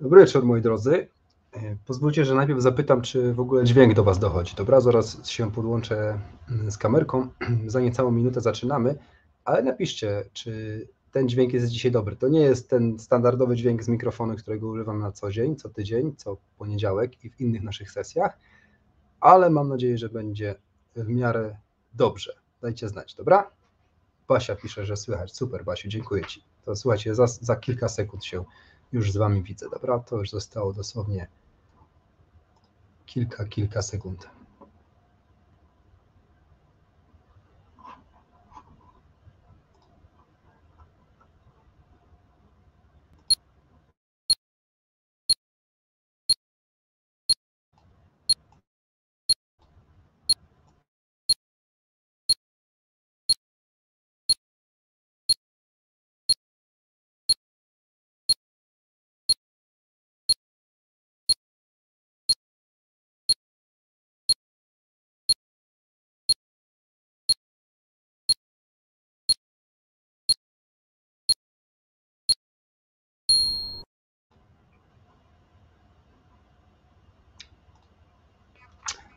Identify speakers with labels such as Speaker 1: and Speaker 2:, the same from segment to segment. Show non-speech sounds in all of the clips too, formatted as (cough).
Speaker 1: Dobry wieczór, moi drodzy. E, pozwólcie, że najpierw zapytam, czy w ogóle dźwięk do Was dochodzi. Dobra, zaraz się podłączę mm, z kamerką. (clears throat) Za niecałą minutę zaczynamy, ale napiszcie, czy ten dźwięk jest dzisiaj dobry. To nie jest ten standardowy dźwięk z mikrofonu, którego używam na co dzień, co tydzień, co poniedziałek i w innych naszych sesjach, ale mam nadzieję, że będzie w miarę dobrze. Dajcie znać, dobra? Basia pisze, że słychać. Super, Basiu, dziękuję Ci. To słuchajcie, za, za kilka sekund się już z Wami widzę, dobra? To już zostało dosłownie kilka, kilka sekund.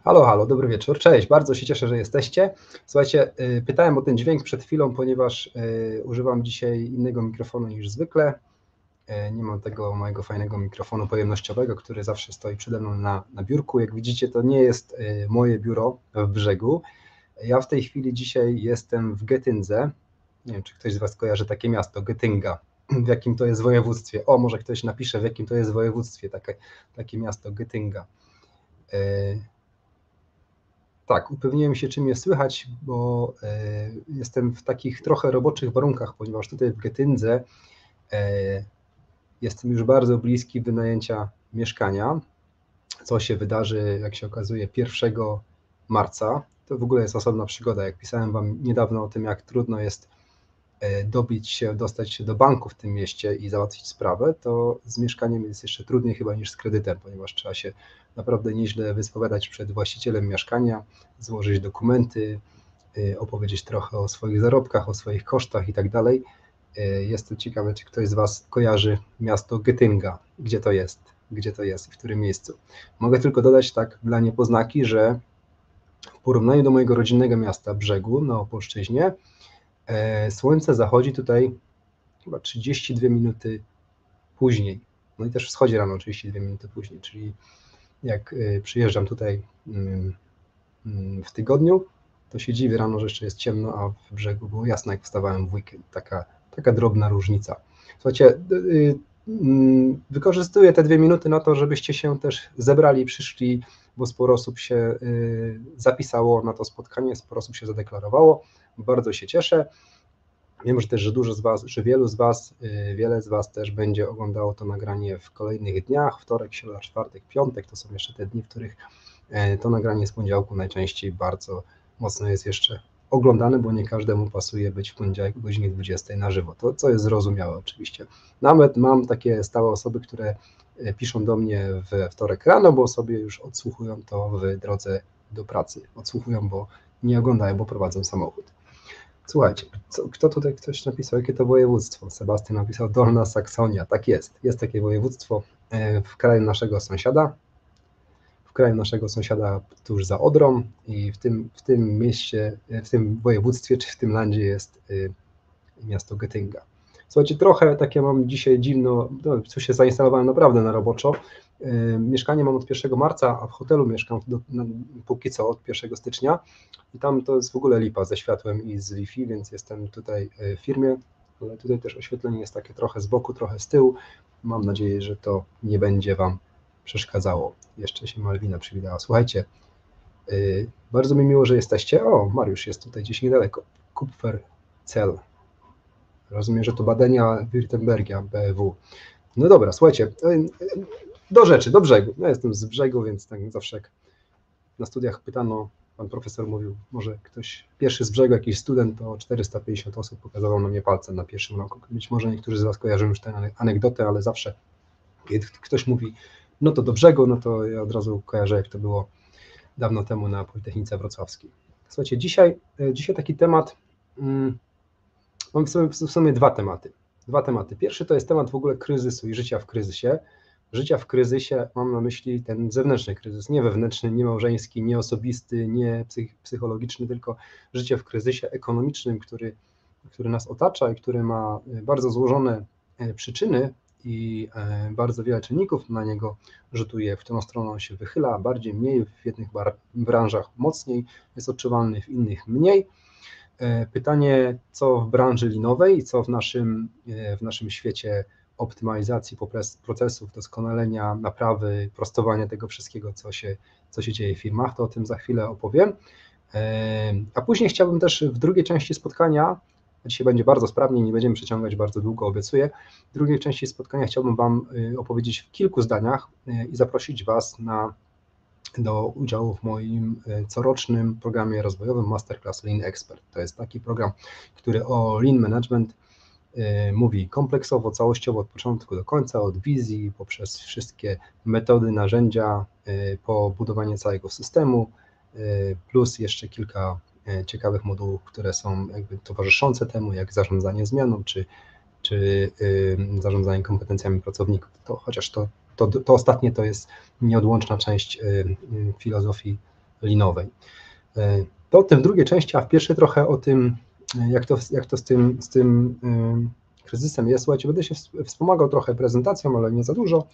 Speaker 1: Halo, halo, dobry wieczór. Cześć, bardzo się cieszę, że jesteście. Słuchajcie, y, pytałem o ten dźwięk przed chwilą, ponieważ y, używam dzisiaj innego mikrofonu niż zwykle. Y, nie mam tego mojego fajnego mikrofonu pojemnościowego, który zawsze stoi przede mną na, na biurku. Jak widzicie, to nie jest moje biuro w brzegu. Ja w tej chwili dzisiaj jestem w Getyndze. Nie wiem, czy ktoś z Was kojarzy takie miasto, Getynga. W jakim to jest województwie? O, może ktoś napisze, w jakim to jest województwie takie, takie miasto, Getynga. Tak, upewniłem się, czym jest słychać, bo e, jestem w takich trochę roboczych warunkach, ponieważ tutaj w Getyndze e, jestem już bardzo bliski wynajęcia mieszkania, co się wydarzy, jak się okazuje, 1 marca. To w ogóle jest osobna przygoda. Jak pisałem Wam niedawno o tym, jak trudno jest dobić się, dostać się do banku w tym mieście i załatwić sprawę, to z mieszkaniem jest jeszcze trudniej chyba niż z kredytem, ponieważ trzeba się naprawdę nieźle wyspowiadać przed właścicielem mieszkania, złożyć dokumenty, e, opowiedzieć trochę o swoich zarobkach, o swoich kosztach i tak dalej. E, Jestem ciekawy, czy ktoś z Was kojarzy miasto Getynga, gdzie to jest, gdzie to jest i w którym miejscu. Mogę tylko dodać tak dla niepoznaki, że w porównaniu do mojego rodzinnego miasta Brzegu na Opolszczyźnie, E, słońce zachodzi tutaj chyba 32 minuty później. No i też wschodzi rano 32 minuty później, czyli jak e, przyjeżdżam tutaj mm, mm, w tygodniu, to się dziwię rano, że jeszcze jest ciemno, a w brzegu było jasno, jak wstawałem w weekend. Taka, taka drobna różnica. Słuchajcie, y, wykorzystuję te dwie minuty na to, żebyście się też zebrali, przyszli, bo sporo osób się y, zapisało na to spotkanie, sporo osób się zadeklarowało. Bardzo się cieszę. Wiem, że też, że dużo z Was, że wielu z Was, y, wiele z Was też będzie oglądało to nagranie w kolejnych dniach, wtorek, środa, czwartek, piątek, to są jeszcze te dni, w których e, to nagranie z poniedziałku najczęściej bardzo mocno jest jeszcze oglądane, bo nie każdemu pasuje być w poniedziałek o godzinie 20 na żywo, to co jest zrozumiałe oczywiście. Nawet mam takie stałe osoby, które e, piszą do mnie we wtorek rano, bo sobie już odsłuchują to w drodze do pracy. Odsłuchują, bo nie oglądają, bo prowadzą samochód. Słuchajcie, co, kto tutaj ktoś napisał, jakie to województwo? Sebastian napisał Dolna Saksonia. Tak jest, jest takie województwo e, w kraju naszego sąsiada, kraju naszego sąsiada tuż za Odrą i w tym, w tym mieście, w tym województwie czy w tym landzie jest y, miasto Getynga. Słuchajcie, trochę takie mam dzisiaj dziwno, no, się zainstalowałem naprawdę na roboczo, Mieszkanie mam od 1 marca, a w hotelu mieszkam do, no, póki co od 1 stycznia i tam to jest w ogóle lipa ze światłem i z Wi-Fi, więc jestem tutaj e, w firmie, ale tutaj też oświetlenie jest takie trochę z boku, trochę z tyłu. Mam nadzieję, że to nie będzie Wam przeszkadzało. Jeszcze się Malwina przywitała. Słuchajcie, e, bardzo mi miło, że jesteście. O, Mariusz jest tutaj gdzieś niedaleko. Kupfer Cel. Rozumiem, że to badania Württembergia, BW. No dobra, słuchajcie, e, do rzeczy, do brzegu. Ja jestem z brzegu, więc tak zawsze jak na studiach pytano, pan profesor mówił, może ktoś pierwszy z brzegu, jakiś student, to 450 osób pokazało na mnie palcem na pierwszym roku. Być może niektórzy z Was kojarzą już tę anegdotę, ale zawsze ktoś mówi, no to do brzegu, no to ja od razu kojarzę, jak to było dawno temu na Politechnice Wrocławskiej. Słuchajcie, dzisiaj, e, dzisiaj taki temat, hmm, mam w sumie, w sumie dwa tematy. Dwa tematy. Pierwszy to jest temat w ogóle kryzysu i życia w kryzysie życia w kryzysie mam na myśli ten zewnętrzny kryzys, nie wewnętrzny, nie małżeński, nie osobisty, nie psychologiczny, tylko życie w kryzysie ekonomicznym, który, który nas otacza i który ma bardzo złożone przyczyny i bardzo wiele czynników na niego rzutuje. W którą stronę on się wychyla, bardziej, mniej, w jednych branżach mocniej, jest odczuwalny w innych mniej. Pytanie, co w branży linowej, co w naszym, w naszym świecie optymalizacji procesów, doskonalenia, naprawy, prostowania tego wszystkiego, co się, co się dzieje w firmach, to o tym za chwilę opowiem. A później chciałbym też w drugiej części spotkania, dzisiaj będzie bardzo sprawnie, nie będziemy przeciągać bardzo długo, obiecuję. W drugiej części spotkania chciałbym Wam y, opowiedzieć w kilku zdaniach y, i zaprosić Was na, do udziału w moim y, corocznym programie rozwojowym Masterclass Lean Expert. To jest taki program, który o Lean Management mówi kompleksowo, całościowo od początku do końca, od wizji, poprzez wszystkie metody, narzędzia, po budowanie całego systemu, plus jeszcze kilka ciekawych modułów, które są jakby towarzyszące temu, jak zarządzanie zmianą, czy, czy zarządzanie kompetencjami pracowników. To, chociaż to, to, to ostatnie to jest nieodłączna część filozofii linowej. To o tym w drugiej części, a w pierwszej trochę o tym, jak to, jak to z tym, z tym kryzysem jest. Słuchajcie, będę się wspomagał trochę prezentacją, ale nie za dużo.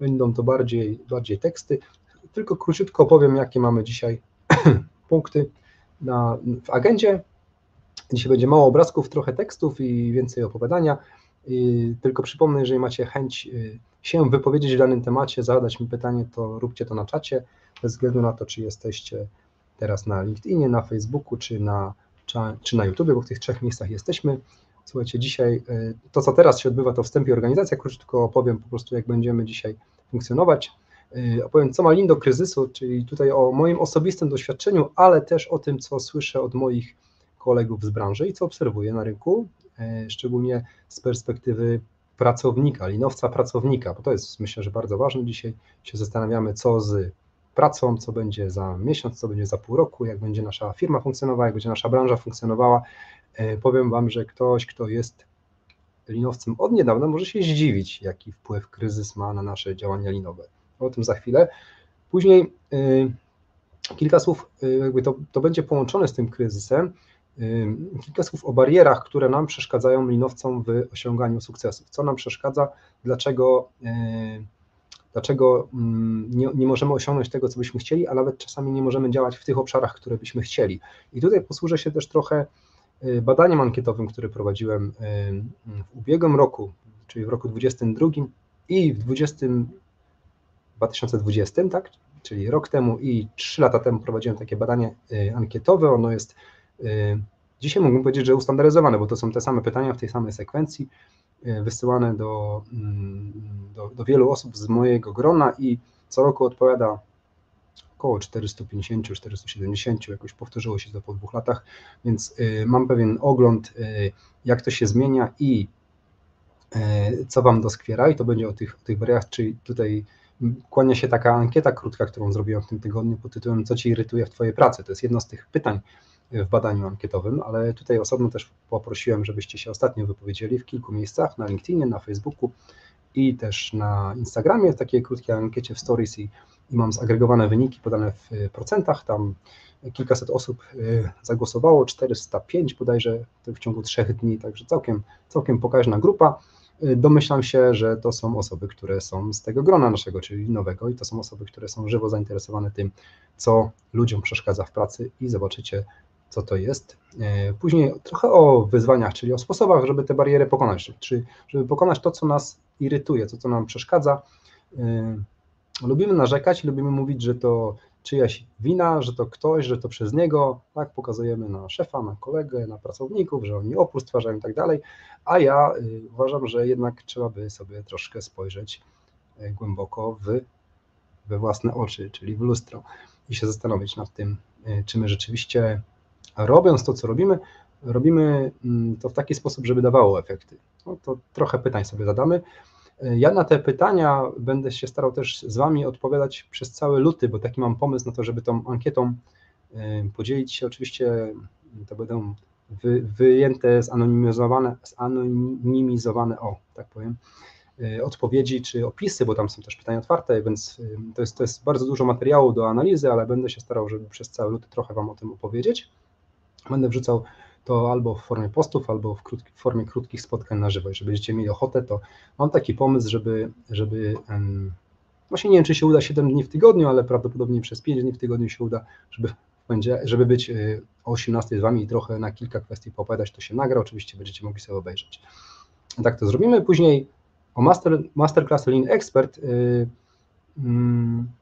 Speaker 1: Będą to bardziej, bardziej teksty. Tylko króciutko opowiem, jakie mamy dzisiaj (clears throat) punkty na, w agendzie. Dzisiaj będzie mało obrazków, trochę tekstów i więcej opowiadania. I tylko przypomnę, jeżeli macie chęć y, się wypowiedzieć w danym temacie, zadać mi pytanie, to róbcie to na czacie, bez względu na to, czy jesteście teraz na LinkedInie, na Facebooku, czy na czy na YouTube, bo w tych trzech miejscach jesteśmy. Słuchajcie, dzisiaj y, to, co teraz się odbywa, to wstęp i organizacja. Krótko opowiem po prostu, jak będziemy dzisiaj funkcjonować. Y, opowiem, co ma lin do kryzysu, czyli tutaj o moim osobistym doświadczeniu, ale też o tym, co słyszę od moich kolegów z branży i co obserwuję na rynku, y, szczególnie z perspektywy pracownika, linowca pracownika, bo to jest myślę, że bardzo ważne. Dzisiaj się zastanawiamy, co z pracą, co będzie za miesiąc, co będzie za pół roku, jak będzie nasza firma funkcjonowała, jak będzie nasza branża funkcjonowała. E, powiem Wam, że ktoś, kto jest linowcem od niedawna, może się zdziwić, jaki wpływ kryzys ma na nasze działania linowe. O tym za chwilę. Później e, kilka słów, e, jakby to, to będzie połączone z tym kryzysem, kilka słów o barierach, które nam przeszkadzają linowcom w osiąganiu sukcesów. Co nam przeszkadza, dlaczego dlaczego mm, nie, nie, możemy osiągnąć tego, co byśmy chcieli, a nawet czasami nie możemy działać w tych obszarach, które byśmy chcieli. I tutaj posłużę się też trochę y, badaniem ankietowym, które prowadziłem y, w ubiegłym roku, czyli w roku 2022 i w 20, 2020, tak? czyli rok temu i trzy lata temu prowadziłem takie badanie y, ankietowe. Ono jest dzisiaj mógłbym powiedzieć, że ustandaryzowane, bo to są te same pytania w tej samej sekwencji. E, wysyłane do, mm, do, do wielu osób z mojego grona i co roku odpowiada około 450-470, jakoś powtórzyło się to po dwóch latach, więc mam pewien ogląd, jak to się zmienia i co Wam doskwiera i to będzie o tych, o tych barierach, czyli tutaj kłania się taka ankieta krótka, którą zrobiłem w tym tygodniu pod tytułem Co Ci irytuje w Twojej pracy? To jest jedno z tych pytań, w badaniu ankietowym, ale tutaj osobno też poprosiłem, żebyście się ostatnio wypowiedzieli w kilku miejscach, na LinkedInie, na Facebooku i też na Instagramie, w takiej krótkiej ankiecie w Stories i, i mam zagregowane wyniki podane w procentach, tam kilkaset osób y, zagłosowało, 405 bodajże w ciągu trzech dni, także całkiem, całkiem pokaźna grupa. Y, domyślam się, że to są osoby, które są z tego grona naszego, czyli nowego, i to są osoby, które są żywo zainteresowane tym, co ludziom przeszkadza w pracy, i zobaczycie, co to jest. E, później trochę o wyzwaniach, czyli o sposobach, żeby te bariery pokonać, czy żeby pokonać to, co nas irytuje, to, co nam przeszkadza. E, lubimy narzekać, lubimy mówić, że to czyjaś wina, że to ktoś, że to przez niego, tak, pokazujemy na szefa, na kolegę, na pracowników, że oni opór stwarzają i tak dalej, a ja y, uważam, że jednak trzeba by sobie troszkę spojrzeć e, głęboko w, we własne oczy, czyli w lustro i się zastanowić nad tym, czy my rzeczywiście robiąc to, co robimy, robimy mm, to w taki sposób, żeby dawało efekty. No to trochę pytań sobie zadamy. Ja na te pytania będę się starał też z Wami odpowiadać przez cały luty, bo taki mam pomysł na to, żeby tą ankietą y, podzielić się. Oczywiście to będą wy, wyjęte, zanonimizowane, zanonimizowane, o tak powiem, odpowiedzi czy opisy, bo tam są też pytania otwarte, więc to jest, to jest bardzo dużo materiału do analizy, ale będę się starał, żeby przez cały luty trochę Wam o tym opowiedzieć. Będę wrzucał to albo w formie postów, albo w, krótki, w formie krótkich spotkań na żywo. Jeżeli będziecie mieli ochotę, to mam taki pomysł, żeby, żeby właśnie nie wiem, czy się uda 7 dni w tygodniu, ale prawdopodobnie przez 5 dni w tygodniu się uda, żeby, będzie, żeby być y, o 18 z Wami i trochę na kilka kwestii poopowiadać, to się nagra, oczywiście będziecie mogli sobie obejrzeć. Tak to zrobimy. Później o master, Masterclass Lean Expert yy, yy,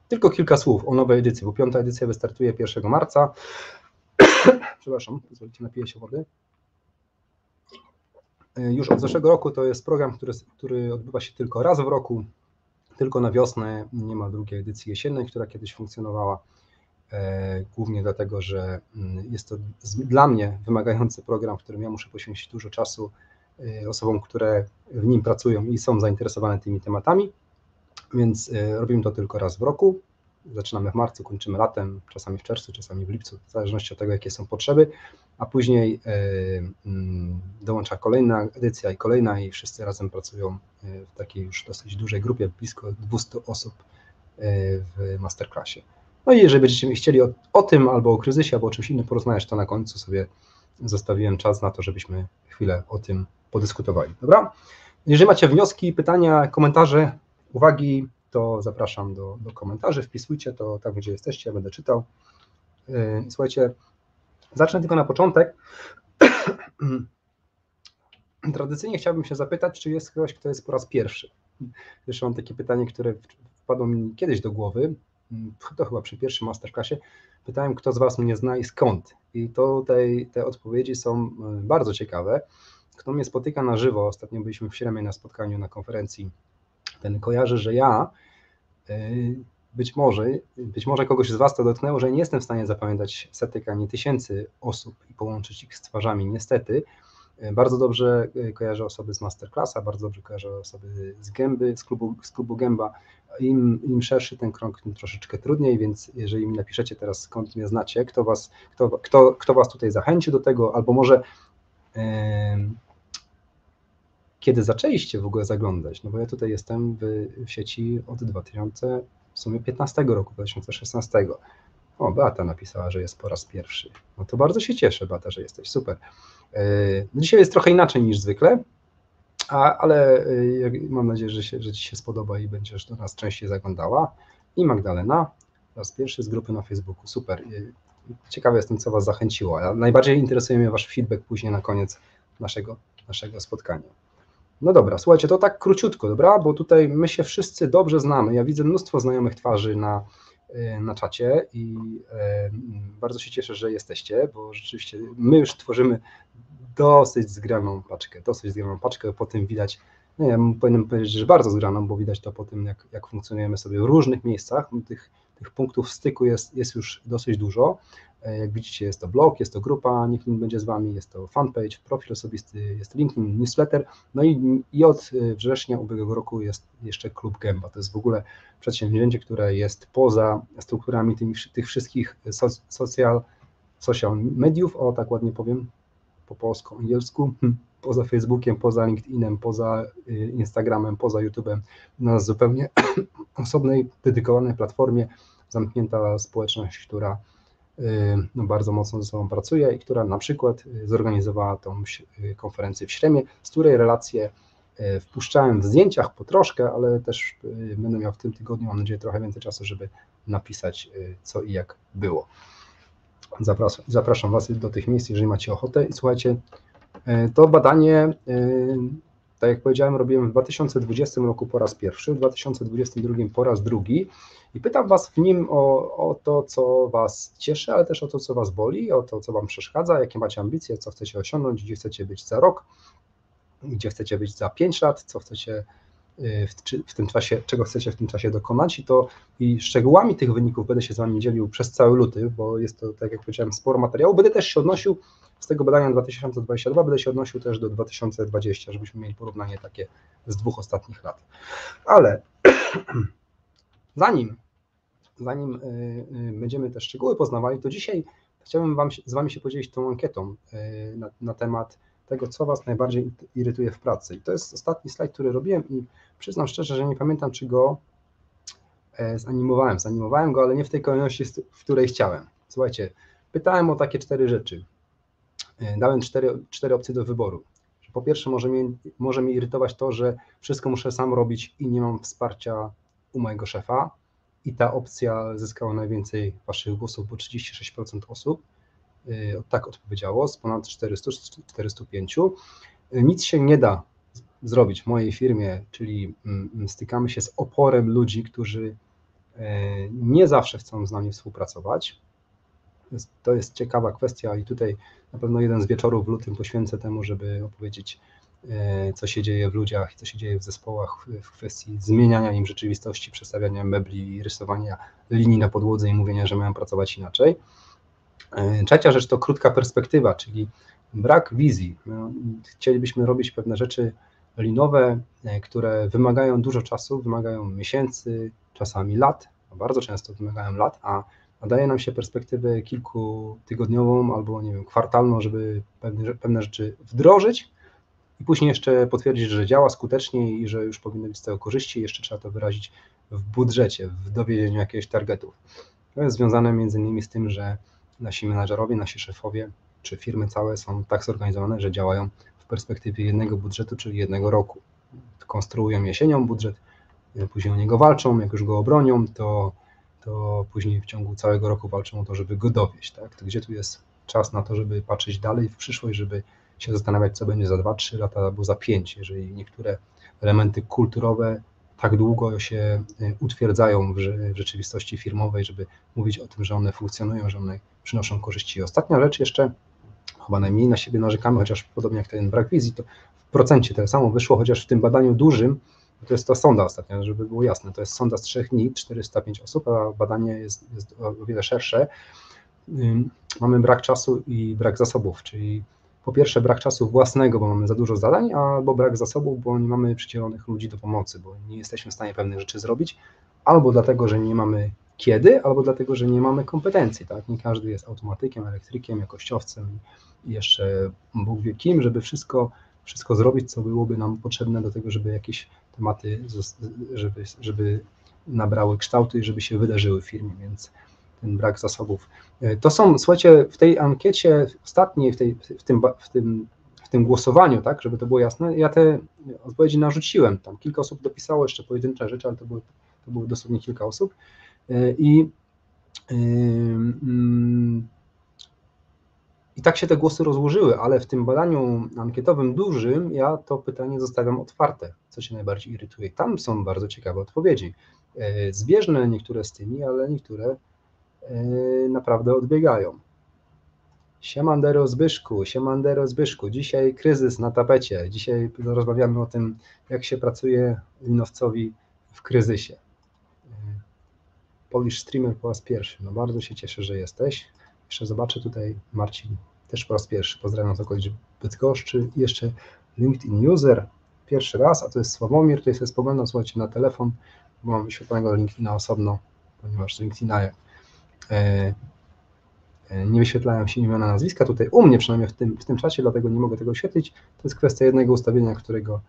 Speaker 1: tylko kilka słów o nowej edycji, bo piąta edycja wystartuje 1 marca. Przepraszam, pozwolicie, napiję się wody. Y, już od zeszłego roku to jest program, który, który odbywa się tylko raz w roku, tylko na wiosnę. Nie ma drugiej edycji jesiennej, która kiedyś funkcjonowała. E, głównie dlatego, że mm, jest to dla mnie wymagający program, w którym ja muszę poświęcić dużo czasu e, osobom, które w nim pracują i są zainteresowane tymi tematami, więc e, robimy to tylko raz w roku. Zaczynamy w marcu, kończymy latem, czasami w czerwcu, czasami w lipcu, w zależności od tego, jakie są potrzeby, a później mm, dołącza kolejna edycja i kolejna i wszyscy razem pracują w takiej już dosyć dużej grupie, blisko 200 osób w masterclassie. No i jeżeli będziecie chcieli o, o, tym albo o kryzysie, albo o czymś innym porozmawiać, to na końcu sobie zostawiłem czas na to, żebyśmy chwilę o tym podyskutowali. Dobra? Jeżeli macie wnioski, pytania, komentarze, uwagi, to zapraszam do, do komentarzy, wpisujcie to tam, gdzie jesteście, ja będę czytał. Yy, słuchajcie, zacznę tylko na początek. (clears throat) Tradycyjnie chciałbym się zapytać, czy jest ktoś, kto jest po raz pierwszy. Jeszcze mam takie pytanie, które wpadło mi kiedyś do głowy, Mm, to chyba przy pierwszym masterclassie, pytałem, kto z Was mnie zna i skąd. I tutaj te odpowiedzi są y, bardzo ciekawe. Kto mnie spotyka na żywo, ostatnio byliśmy w Śremie na spotkaniu na konferencji, ten kojarzy, że ja y, być może, być może kogoś z Was to dotknęło, że nie jestem w stanie zapamiętać setek ani tysięcy osób i połączyć ich z twarzami, niestety. Y, bardzo dobrze kojarzę osoby z Masterclassa, bardzo dobrze kojarzę osoby z Gęby, z klubu, z klubu Gęba, im, im szerszy ten krąg, tym troszeczkę trudniej, więc jeżeli mi napiszecie teraz, skąd mnie znacie, kto was, kto, kto, kto was tutaj zachęcił do tego, albo może kiedy zaczęliście w ogóle zaglądać, no bo ja tutaj jestem w, w sieci od 2000, w sumie 15 roku, 2016. O, Beata napisała, że jest po raz pierwszy. No to bardzo się cieszę, Beata, że jesteś, super. Yy, dzisiaj jest trochę inaczej niż zwykle, a, ale y, mam nadzieję, że, się, że Ci się spodoba i będziesz do nas częściej zaglądała. I Magdalena, raz pierwszy z grupy na Facebooku, super. Y, ciekawy jestem, co Was zachęciło. Najbardziej interesuje mnie Wasz feedback później na koniec naszego, naszego spotkania. No dobra, słuchajcie, to tak króciutko, dobra, bo tutaj my się wszyscy dobrze znamy. Ja widzę mnóstwo znajomych twarzy na, y, na czacie i bardzo się cieszę, że jesteście, bo rzeczywiście my już tworzymy dosyć zgraną paczkę, dosyć zgraną paczkę, po tym widać, nie wiem, powinienem powiedzieć, że bardzo zgraną, bo widać to po tym, jak, jak funkcjonujemy sobie w różnych miejscach, tych, tych punktów styku jest, jest już dosyć dużo, e, jak widzicie jest to blog, jest to grupa, niech nim będzie z Wami, jest to fanpage, profil osobisty, jest LinkedIn, newsletter, no i, i od e, września ubiegłego roku jest jeszcze Klub Gęba, to jest w ogóle przedsięwzięcie, które jest poza strukturami tych, tych wszystkich social, social mediów, o tak ładnie powiem, po polsku, angielsku, hm, poza Facebookiem, poza LinkedInem, poza y, Instagramem, poza YouTube'em, na zupełnie (clears throat) osobnej, dedykowanej platformie, zamknięta społeczność, która no, bardzo mocno ze sobą pracuje i która na przykład y, zorganizowała tą konferencję w Śremie, z której relacje wpuszczałem w zdjęciach po troszkę, ale też będę miał w tym tygodniu, mam nadzieję, trochę więcej czasu, żeby napisać co i jak było. Zapraszam, zapraszam Was do tych miejsc, jeżeli macie ochotę. I słuchajcie, to badanie, tak jak powiedziałem, robiłem w 2020 roku po raz pierwszy, w 2022 po raz drugi. I pytam Was w nim o, o to, co Was cieszy, ale też o to, co Was boli, o to, co Wam przeszkadza, jakie macie ambicje, co chcecie osiągnąć, gdzie chcecie być za rok, gdzie chcecie być za 5 lat, co chcecie Y, w, w, tym czasie, czego chcecie w tym czasie dokonać i to i szczegółami tych wyników będę się z Wami dzielił przez cały luty, bo jest to, tak jak powiedziałem, sporo materiału. Będę też się odnosił z tego badania 2022, będę się odnosił też do 2020, żebyśmy mieli porównanie takie z dwóch ostatnich lat. Ale (clears throat) zanim, zanim y, y, będziemy te szczegóły poznawali, to dzisiaj chciałbym wam, z Wami się podzielić tą ankietą na, na temat tego, co Was najbardziej irytuje w pracy. I to jest ostatni slajd, który robiłem i przyznam szczerze, że nie pamiętam, czy go e, zanimowałem. Zanimowałem go, ale nie w tej kolejności, w której chciałem. Słuchajcie, pytałem o takie cztery rzeczy. E, dałem cztery, cztery opcje do wyboru. Po pierwsze, może mnie, może mnie irytować to, że wszystko muszę sam robić i nie mam wsparcia u mojego szefa. I ta opcja zyskała najwięcej Waszych głosów, bo 36% osób tak odpowiedziało, z ponad 400, 405. Nic się nie da zrobić w mojej firmie, czyli mm, stykamy się z oporem ludzi, którzy e, nie zawsze chcą z nami współpracować. To jest ciekawa kwestia i tutaj na pewno jeden z wieczorów w lutym poświęcę temu, żeby opowiedzieć, e, co się dzieje w ludziach, co się dzieje w zespołach w kwestii zmieniania im rzeczywistości, przestawiania mebli, rysowania linii na podłodze i mówienia, że mają pracować inaczej. E, trzecia rzecz to krótka perspektywa, czyli brak wizji. No, chcielibyśmy robić pewne rzeczy linowe, e, które wymagają dużo czasu, wymagają miesięcy, czasami lat, bardzo często wymagają lat, a daje nam się perspektywę kilkutygodniową albo nie wiem, kwartalną, żeby pewne, pewne rzeczy wdrożyć i później jeszcze potwierdzić, że działa skutecznie i że już powinny być z tego korzyści. Jeszcze trzeba to wyrazić w budżecie, w dowiedzeniu jakichś targetów. To jest związane między innymi z tym, że nasi menadżerowie, nasi szefowie czy firmy całe są tak zorganizowane, że działają w perspektywie jednego budżetu, czyli jednego roku. Konstruują jesienią budżet, później o niego walczą, jak już go obronią, to to później w ciągu całego roku walczą o to, żeby go dowieść. Tak? To gdzie tu jest czas na to, żeby patrzeć dalej w przyszłość, żeby się zastanawiać, co będzie za 2-3 lata albo za 5, jeżeli niektóre elementy kulturowe tak długo się y, utwierdzają w, rzeczywistości firmowej, żeby mówić o tym, że one funkcjonują, że one przynoszą korzyści. Ostatnia rzecz jeszcze, chyba najmniej na siebie narzekamy, chociaż podobnie jak ten brak wizji, to w procencie tyle samo wyszło, chociaż w tym badaniu dużym to jest to sonda ostatnia, żeby było jasne. To jest sonda z trzech dni, 405 osób, a badanie jest, jest o wiele szersze. Mamy brak czasu i brak zasobów, czyli po pierwsze brak czasu własnego, bo mamy za dużo zadań, albo brak zasobów, bo nie mamy przydzielonych ludzi do pomocy, bo nie jesteśmy w stanie pewnych rzeczy zrobić, albo dlatego, że nie mamy kiedy, albo dlatego, że nie mamy kompetencji. Tak? Nie każdy jest automatykiem, elektrykiem, jakościowcem i jeszcze Bóg wie kim, żeby wszystko, wszystko zrobić, co byłoby nam potrzebne do tego, żeby jakieś tematy, żeby, żeby nabrały kształtu i żeby się wydarzyły w firmie, więc ten brak zasobów. E, to są, słuchajcie, w tej ankiecie ostatniej, w, tej, w, tym, w, tym, w tym głosowaniu, tak, żeby to było jasne, ja te odpowiedzi narzuciłem. Tam kilka osób dopisało jeszcze pojedyncze rzeczy, ale to były, to były dosłownie kilka osób. E, I yy, yy, i tak się te głosy rozłożyły, ale w tym badaniu ankietowym dużym ja to pytanie zostawiam otwarte, co się najbardziej irytuje. Tam są bardzo ciekawe odpowiedzi. E, zbieżne niektóre z tymi, ale niektóre e, naprawdę odbiegają. Siemandero Zbyszku, siemandero Zbyszku. Dzisiaj kryzys na tapecie. Dzisiaj rozmawiamy o tym, jak się pracuje linowcowi w kryzysie. Polish Streamer po raz pierwszy. No bardzo się cieszę, że jesteś. Jeszcze zobaczę tutaj Marcin też po raz pierwszy. Pozdrawiam z okolic Bydgoszczy. I jeszcze LinkedIn User pierwszy raz, a to jest Sławomir. Tutaj sobie spoglądam, słuchajcie, na telefon, bo mam wyświetlonego LinkedIna osobno, ponieważ z LinkedIna e, e, nie wyświetlają się imiona, nazwiska. Tutaj u mnie przynajmniej w tym, w tym czasie, dlatego nie mogę tego oświetlić. To jest kwestia jednego ustawienia, którego,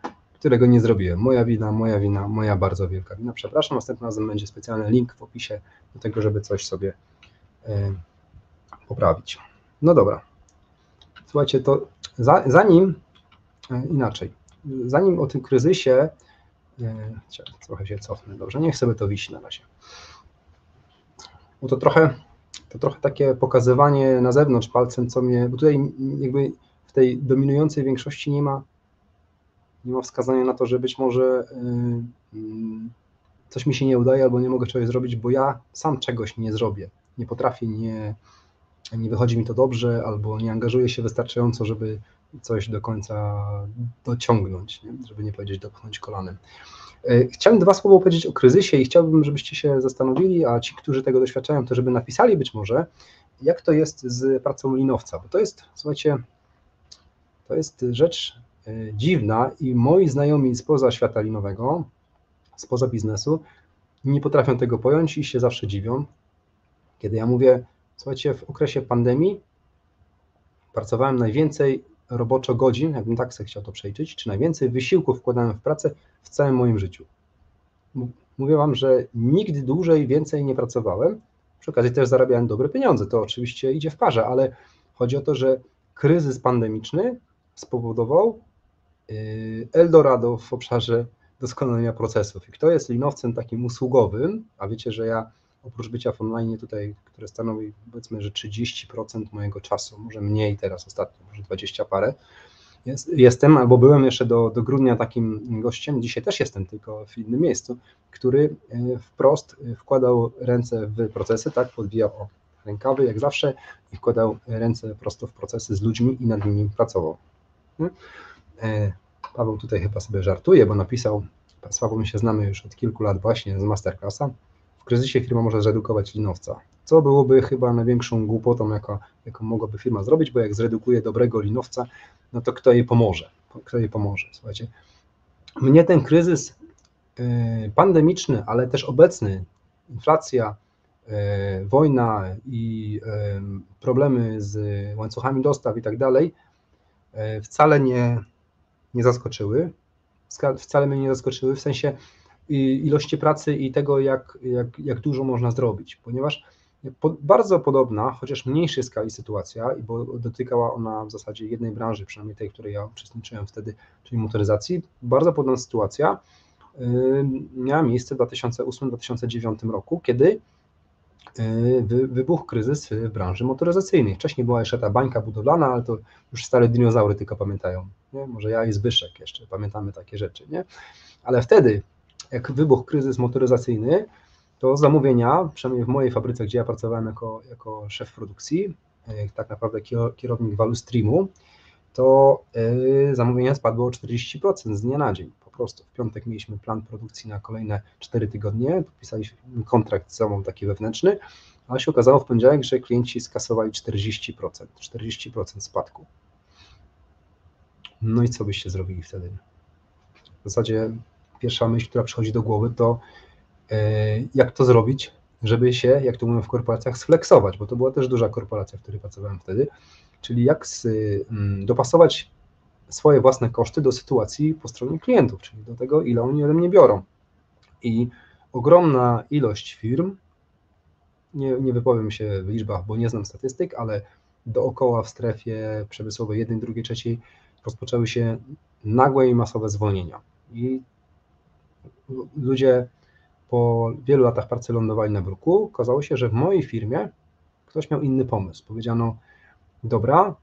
Speaker 1: którego nie zrobiłem. Moja wina, moja wina, moja bardzo wielka wina. Przepraszam, następnym razem będzie specjalny link w opisie do tego, żeby coś sobie e, poprawić. No dobra. Słuchajcie, to za, zanim e, inaczej, zanim o tym kryzysie, e, trochę się cofnę, dobrze, niech sobie to wisi na razie. Bo to trochę, to trochę takie pokazywanie na zewnątrz palcem, co mnie, bo tutaj jakby w tej dominującej większości nie ma, nie ma wskazania na to, że być może yy, coś mi się nie udaje albo nie mogę czegoś zrobić, bo ja sam czegoś nie zrobię. Nie potrafię, nie, nie wychodzi mi to dobrze, albo nie angażuję się wystarczająco, żeby coś do końca dociągnąć, nie? żeby nie powiedzieć dopchnąć kolanem. E, chciałem dwa słowa powiedzieć o kryzysie i chciałbym, żebyście się zastanowili, a ci, którzy tego doświadczają, to żeby napisali być może, jak to jest z pracą linowca, bo to jest, słuchajcie, to jest rzecz dziwna i moi znajomi spoza świata linowego, spoza biznesu, nie potrafią tego pojąć i się zawsze dziwią, kiedy ja mówię, Słuchajcie, w okresie pandemii pracowałem najwięcej roboczo godzin, jakbym tak sobie chciał to przejrzeć, czy najwięcej wysiłku wkładałem w pracę w całym moim życiu. Mówię Wam, że nigdy dłużej więcej nie pracowałem. Przy okazji też zarabiałem dobre pieniądze. To oczywiście idzie w parze, ale chodzi o to, że kryzys pandemiczny spowodował Eldorado w obszarze doskonalenia procesów. I kto jest linowcem takim usługowym, a wiecie, że ja oprócz bycia w online tutaj, które stanowi powiedzmy, że 30% mojego czasu, może mniej teraz ostatnio, może 20 parę, jest, jestem albo byłem jeszcze do, do grudnia takim gościem, dzisiaj też jestem, tylko w innym miejscu, który e, wprost wkładał ręce w procesy, tak, podwijał o rękawy jak zawsze i wkładał ręce prosto w procesy z ludźmi i nad nimi pracował. E, Paweł tutaj chyba sobie żartuje, bo napisał, z Pawłem się znamy już od kilku lat właśnie z Masterclassa, w kryzysie firma może zredukować linowca, co byłoby chyba największą głupotą, jaka, jaką mogłaby firma zrobić, bo jak zredukuje dobrego linowca, no to kto jej pomoże? Kto jej pomoże? Słuchajcie, mnie ten kryzys y, pandemiczny, ale też obecny, inflacja, y, wojna i problemy z łańcuchami dostaw i tak dalej, wcale nie, nie zaskoczyły. Wcale mnie nie zaskoczyły, w sensie ilości pracy i tego, jak, jak, jak dużo można zrobić, ponieważ bardzo podobna, chociaż mniejszej skali sytuacja, bo dotykała ona w zasadzie jednej branży, przynajmniej tej, w której ja uczestniczyłem wtedy, czyli motoryzacji. Bardzo podobna sytuacja miała miejsce w 2008-2009 roku, kiedy wybuchł kryzys w branży motoryzacyjnej. Wcześniej była jeszcze ta bańka budowlana, ale to już stare dinozaury tylko pamiętają. Nie? Może ja i Zbyszek jeszcze pamiętamy takie rzeczy. Nie? Ale wtedy, jak wybuchł kryzys motoryzacyjny, to zamówienia, przynajmniej w mojej fabryce, gdzie ja pracowałem jako, jako szef produkcji, e, tak naprawdę kierownik Streamu, to e, zamówienia spadło o 40% z dnia na dzień. Prostu w piątek mieliśmy plan produkcji na kolejne 4 tygodnie, podpisaliśmy kontrakt z sobą taki wewnętrzny, ale się okazało w poniedziałek, że klienci skasowali 40%, 40% spadku. No i co byście zrobili wtedy? W zasadzie pierwsza myśl, która przychodzi do głowy, to e, jak to zrobić, żeby się, jak to mówią w korporacjach, sflexować, bo to była też duża korporacja, w której pracowałem wtedy, czyli jak mm, dopasować swoje własne koszty do sytuacji po stronie klientów, czyli do tego, ile oni ode mnie biorą. I ogromna ilość firm, nie, nie wypowiem się w liczbach, bo nie znam statystyk, ale dookoła w strefie przemysłowej jednej, drugiej, trzeciej rozpoczęły się nagłe i masowe zwolnienia. I ludzie po wielu latach pracy lądowali na bruku. Okazało się, że w mojej firmie ktoś miał inny pomysł. Powiedziano, dobra,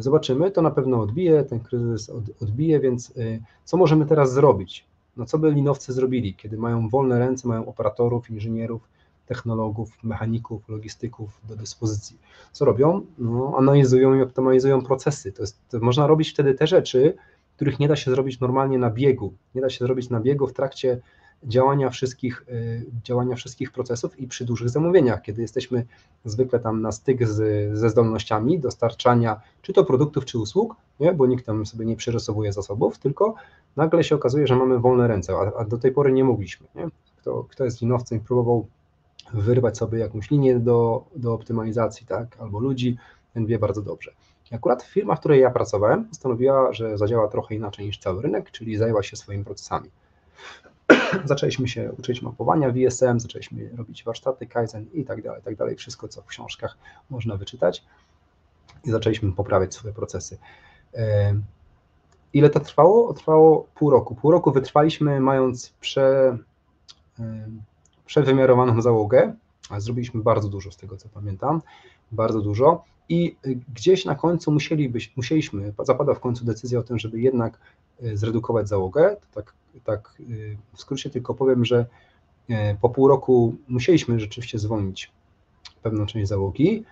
Speaker 1: zobaczymy, to na pewno odbije, ten kryzys odbije, więc e, co możemy teraz zrobić? No co by linowcy zrobili, kiedy mają wolne ręce, mają operatorów, inżynierów, technologów, mechaników, logistyków do dyspozycji. Co robią? No, analizują i optymalizują procesy. To jest, to można robić wtedy te rzeczy, których nie da się zrobić normalnie na biegu. Nie da się zrobić na biegu w trakcie działania wszystkich, y, działania wszystkich procesów i przy dużych zamówieniach, kiedy jesteśmy zwykle tam na styk z, ze zdolnościami dostarczania czy to produktów, czy usług, nie? bo nikt tam sobie nie przerysowuje zasobów, tylko nagle się okazuje, że mamy wolne ręce, a, a do tej pory nie mogliśmy. Nie? Kto, kto jest linowcem i próbował wyrwać sobie jakąś linię do, do optymalizacji, tak, albo ludzi, ten wie bardzo dobrze. Akurat firma, w której ja pracowałem, postanowiła, że zadziała trochę inaczej niż cały rynek, czyli zajęła się swoimi procesami. (clears throat) zaczęliśmy się uczyć mapowania VSM, zaczęliśmy robić warsztaty Kaizen i tak dalej, tak dalej, wszystko co w książkach można wyczytać i zaczęliśmy poprawiać swoje procesy. Ile to trwało? Trwało pół roku. Pół roku wytrwaliśmy mając prze, przewymiarowaną załogę, a zrobiliśmy bardzo dużo z tego co pamiętam, bardzo dużo i y, gdzieś na końcu musieliśmy, zapada w końcu decyzja o tym, żeby jednak y, zredukować załogę. Tak, tak y, w skrócie tylko powiem, że po pół roku musieliśmy rzeczywiście zwolnić pewną część załogi,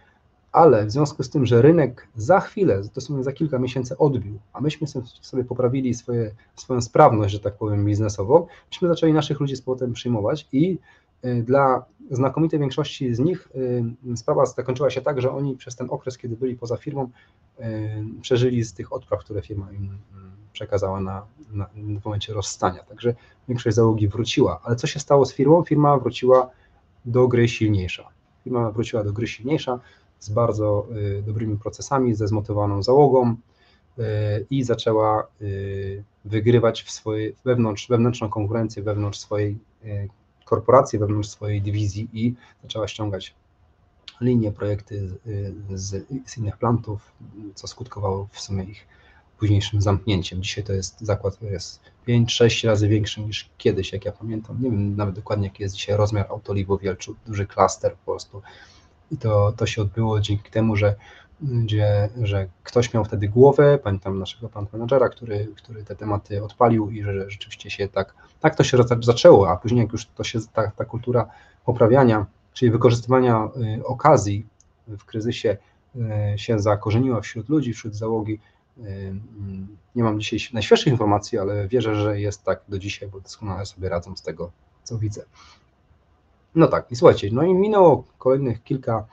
Speaker 1: ale w związku z tym, że rynek za chwilę, dosłownie za kilka miesięcy odbił, a myśmy sobie poprawili swoje, swoją sprawność, że tak powiem, biznesową, myśmy zaczęli naszych ludzi z powrotem przyjmować i Y, dla znakomitej większości z nich y, sprawa zakończyła się tak, że oni przez ten okres, kiedy byli poza firmą, y, przeżyli z tych odpraw, które firma im przekazała na, na, w momencie rozstania. Także większość załogi wróciła. Ale co się stało z firmą? Firma wróciła do gry silniejsza. Firma wróciła do gry silniejsza z bardzo dobrymi procesami, ze zmotywowaną załogą, i zaczęła wygrywać w swojej wewnątrz, wewnętrzną konkurencję wewnątrz swojej korporacji, wewnątrz swojej dywizji i zaczęła ściągać linie, projekty z, z innych plantów, co skutkowało w sumie ich późniejszym zamknięciem. Dzisiaj to jest zakład, który jest 5-6 razy większy niż kiedyś, jak ja pamiętam. Nie wiem nawet dokładnie, jaki jest dzisiaj rozmiar Autolivu Wielczu, duży klaster po prostu. I to, to się odbyło dzięki temu, że, gdzie, że ktoś miał wtedy głowę, pamiętam naszego pan menadżera, który, który te tematy odpalił i że rzeczywiście się tak, tak to się zaczęło, a później jak już to się, ta, ta kultura poprawiania, czyli wykorzystywania y, okazji w kryzysie y, się zakorzeniła wśród ludzi, wśród załogi, nie mam dzisiaj najświeższych informacji, ale wierzę, że jest tak do dzisiaj, bo doskonale sobie radzą z tego, co widzę. No tak, i słuchajcie, no i minęło kolejnych kilka,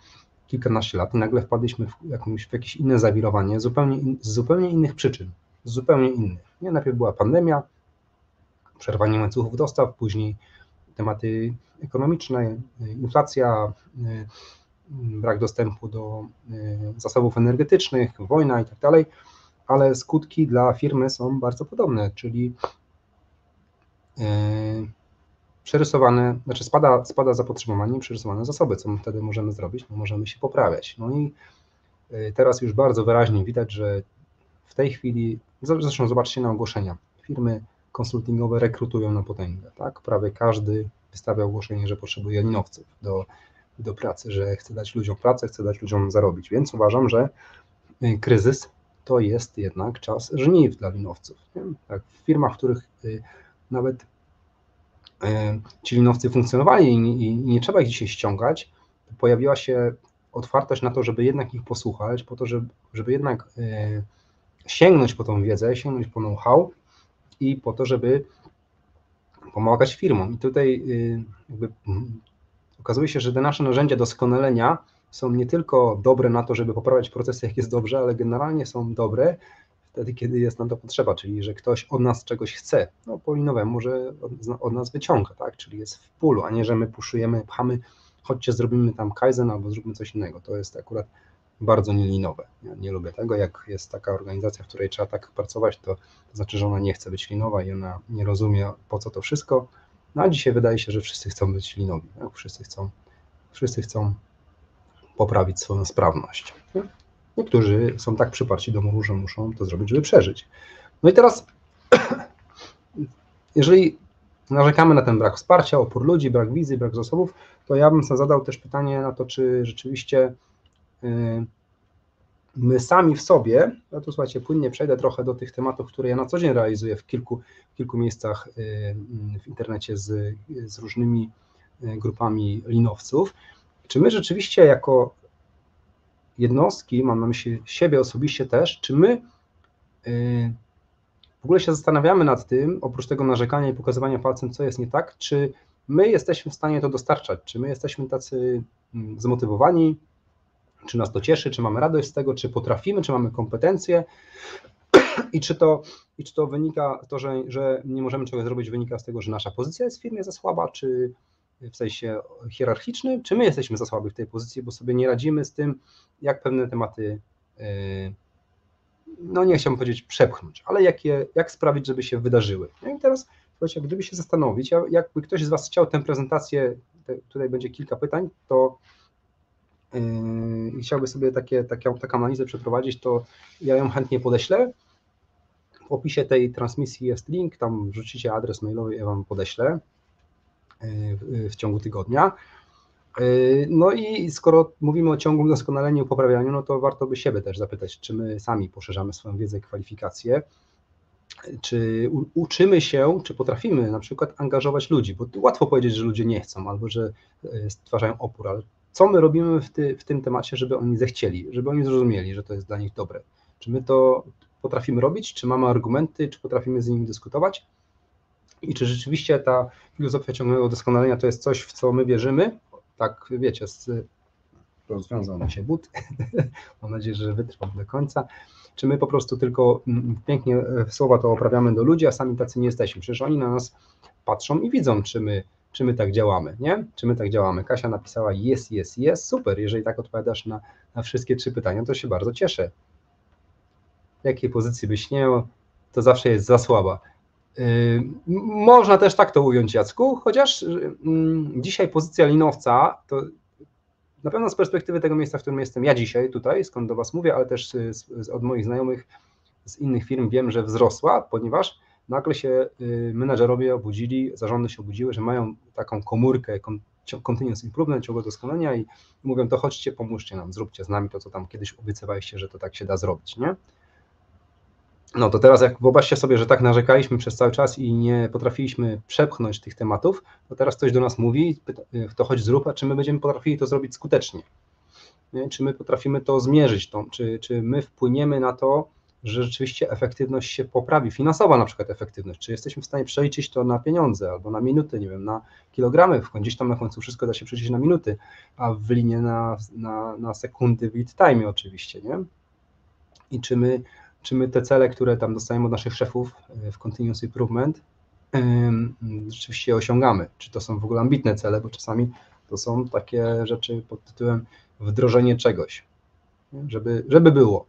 Speaker 1: kilkanaście lat i nagle wpadliśmy w, jakąś, w jakieś inne zawirowanie zupełnie z zupełnie innych przyczyn, z zupełnie innych. Nie, najpierw była pandemia, przerwanie łańcuchów dostaw, później tematy ekonomiczne, inflacja, brak dostępu do zasobów energetycznych, wojna i tak dalej ale skutki dla firmy są bardzo podobne, czyli yy, przerysowane, znaczy spada, spada zapotrzebowanie, przerysowane zasoby. Co my wtedy możemy zrobić? No możemy się poprawiać. No i yy, teraz już bardzo wyraźnie widać, że w tej chwili, zresztą zobaczcie na ogłoszenia, firmy konsultingowe rekrutują na potęgę, tak? Prawie każdy wystawia ogłoszenie, że potrzebuje linowców do, do pracy, że chce dać ludziom pracę, chce dać ludziom zarobić, więc uważam, że yy, kryzys to jest jednak czas żniw dla linowców. Tak, w firmach, w których y, nawet y, ci linowcy funkcjonowali i nie trzeba ich dzisiaj ściągać, pojawiła się otwartość na to, żeby jednak ich posłuchać, po to, żeby, żeby jednak y, sięgnąć po tą wiedzę, sięgnąć po know-how i po to, żeby pomagać firmom. I tutaj jakby okazuje się, że te nasze narzędzia doskonalenia są nie tylko dobre na to, żeby poprawiać procesy, jak jest dobrze, ale generalnie są dobre wtedy, kiedy jest nam to potrzeba, czyli że ktoś od nas czegoś chce, no po linowemu, że od, od nas wyciąga, tak, czyli jest w pulu, a nie, że my puszujemy, pchamy, chodźcie zrobimy tam Kaizen albo zróbmy coś innego, to jest akurat bardzo nielinowe. Ja nie lubię tego, jak jest taka organizacja, w której trzeba tak pracować, to, to znaczy, że ona nie chce być linowa i ona nie rozumie po co to wszystko, no a dzisiaj wydaje się, że wszyscy chcą być linowi, tak? wszyscy chcą, wszyscy chcą poprawić swoją sprawność. Niektórzy są tak przyparci do muru, że muszą to zrobić, żeby przeżyć. No i teraz, (clears throat) jeżeli narzekamy na ten brak wsparcia, opór ludzi, brak wizji, brak zasobów, to ja bym sobie zadał też pytanie na to, czy rzeczywiście y, my sami w sobie, ja tu słuchajcie, płynnie przejdę trochę do tych tematów, które ja na co dzień realizuję w kilku, kilku miejscach y, w internecie z, z różnymi y, grupami linowców, czy my rzeczywiście jako jednostki, mam na myśli siebie osobiście też, czy my y, w ogóle się zastanawiamy nad tym, oprócz tego narzekania i pokazywania palcem, co jest nie tak, czy my jesteśmy w stanie to dostarczać, czy my jesteśmy tacy mm, zmotywowani, czy nas to cieszy, czy mamy radość z tego, czy potrafimy, czy mamy kompetencje? (clears throat) I czy to, i czy to wynika, to, że, że nie możemy czegoś zrobić, wynika z tego, że nasza pozycja jest w firmie za słaba, czy, w sensie hierarchicznym, czy my jesteśmy za słabi w tej pozycji, bo sobie nie radzimy z tym, jak pewne tematy, e, no nie chciałbym powiedzieć przepchnąć, ale jak, je, jak sprawić, żeby się wydarzyły. No i teraz, słuchajcie, gdyby się zastanowić, jakby ktoś z Was chciał tę prezentację, tutaj będzie kilka pytań, to yy, chciałby sobie takie, takie, taką analizę przeprowadzić, to ja ją chętnie podeślę. W opisie tej transmisji jest link, tam wrzucicie adres mailowy, ja Wam podeślę w ciągu tygodnia. No i skoro mówimy o ciągłym doskonaleniu, poprawianiu, no to warto by siebie też zapytać, czy my sami poszerzamy swoją wiedzę i kwalifikacje, czy uczymy się, czy potrafimy na przykład angażować ludzi, bo łatwo powiedzieć, że ludzie nie chcą albo że e, stwarzają opór, ale co my robimy w, ty, w tym temacie, żeby oni zechcieli, żeby oni zrozumieli, że to jest dla nich dobre? Czy my to potrafimy robić, czy mamy argumenty, czy potrafimy z nimi dyskutować? I czy rzeczywiście ta filozofia ciągłego doskonalenia to jest coś, w co my wierzymy. Tak, wiecie, z, rozwiązał mi się but. (laughs) Mam nadzieję, że wytrwam do końca. Czy my po prostu tylko mm, pięknie e, słowa to oprawiamy do ludzi, a sami tacy nie jesteśmy. Przecież oni na nas patrzą i widzą, czy my, czy my tak działamy, nie? Czy my tak działamy. Kasia napisała jest, jest, jest, super. Jeżeli tak odpowiadasz na, na wszystkie trzy pytania, to się bardzo cieszę. jakiej pozycji byś nie to zawsze jest za słaba. Można też tak to ująć, Jacku, chociaż mm, dzisiaj pozycja linowca to na pewno z perspektywy tego miejsca, w którym jestem ja dzisiaj, tutaj, skąd do Was mówię, ale też od moich znajomych z innych firm wiem, że wzrosła, ponieważ nagle się y, menadżerowie obudzili, zarządy się obudziły, że mają taką komórkę continuous improvement, ciągłe doskonalenia i mówią, to chodźcie, pomóżcie nam, zróbcie z nami to, co tam kiedyś obiecywaliście, że to tak się da zrobić, nie? No to teraz jak wyobraźcie sobie, że tak narzekaliśmy przez cały czas i nie potrafiliśmy przepchnąć tych tematów, to teraz ktoś do nas mówi, y, to chodź zrób, a czy my będziemy potrafili to zrobić skutecznie? Nie? Czy my potrafimy to zmierzyć, to, czy, czy my wpłyniemy na to, że rzeczywiście efektywność się poprawi, finansowa na przykład efektywność, czy jesteśmy w stanie przeliczyć to na pieniądze albo na minuty, nie wiem, na kilogramy, gdzieś tam na końcu wszystko da się przeliczyć na minuty, a w linie na, na, na sekundy w lead time oczywiście, nie? I czy my, czy my te cele, które tam dostajemy od naszych szefów e, w Continuous Improvement, rzeczywiście osiągamy, czy to są w ogóle ambitne cele, bo czasami to są takie rzeczy pod tytułem wdrożenie czegoś, żeby, żeby było,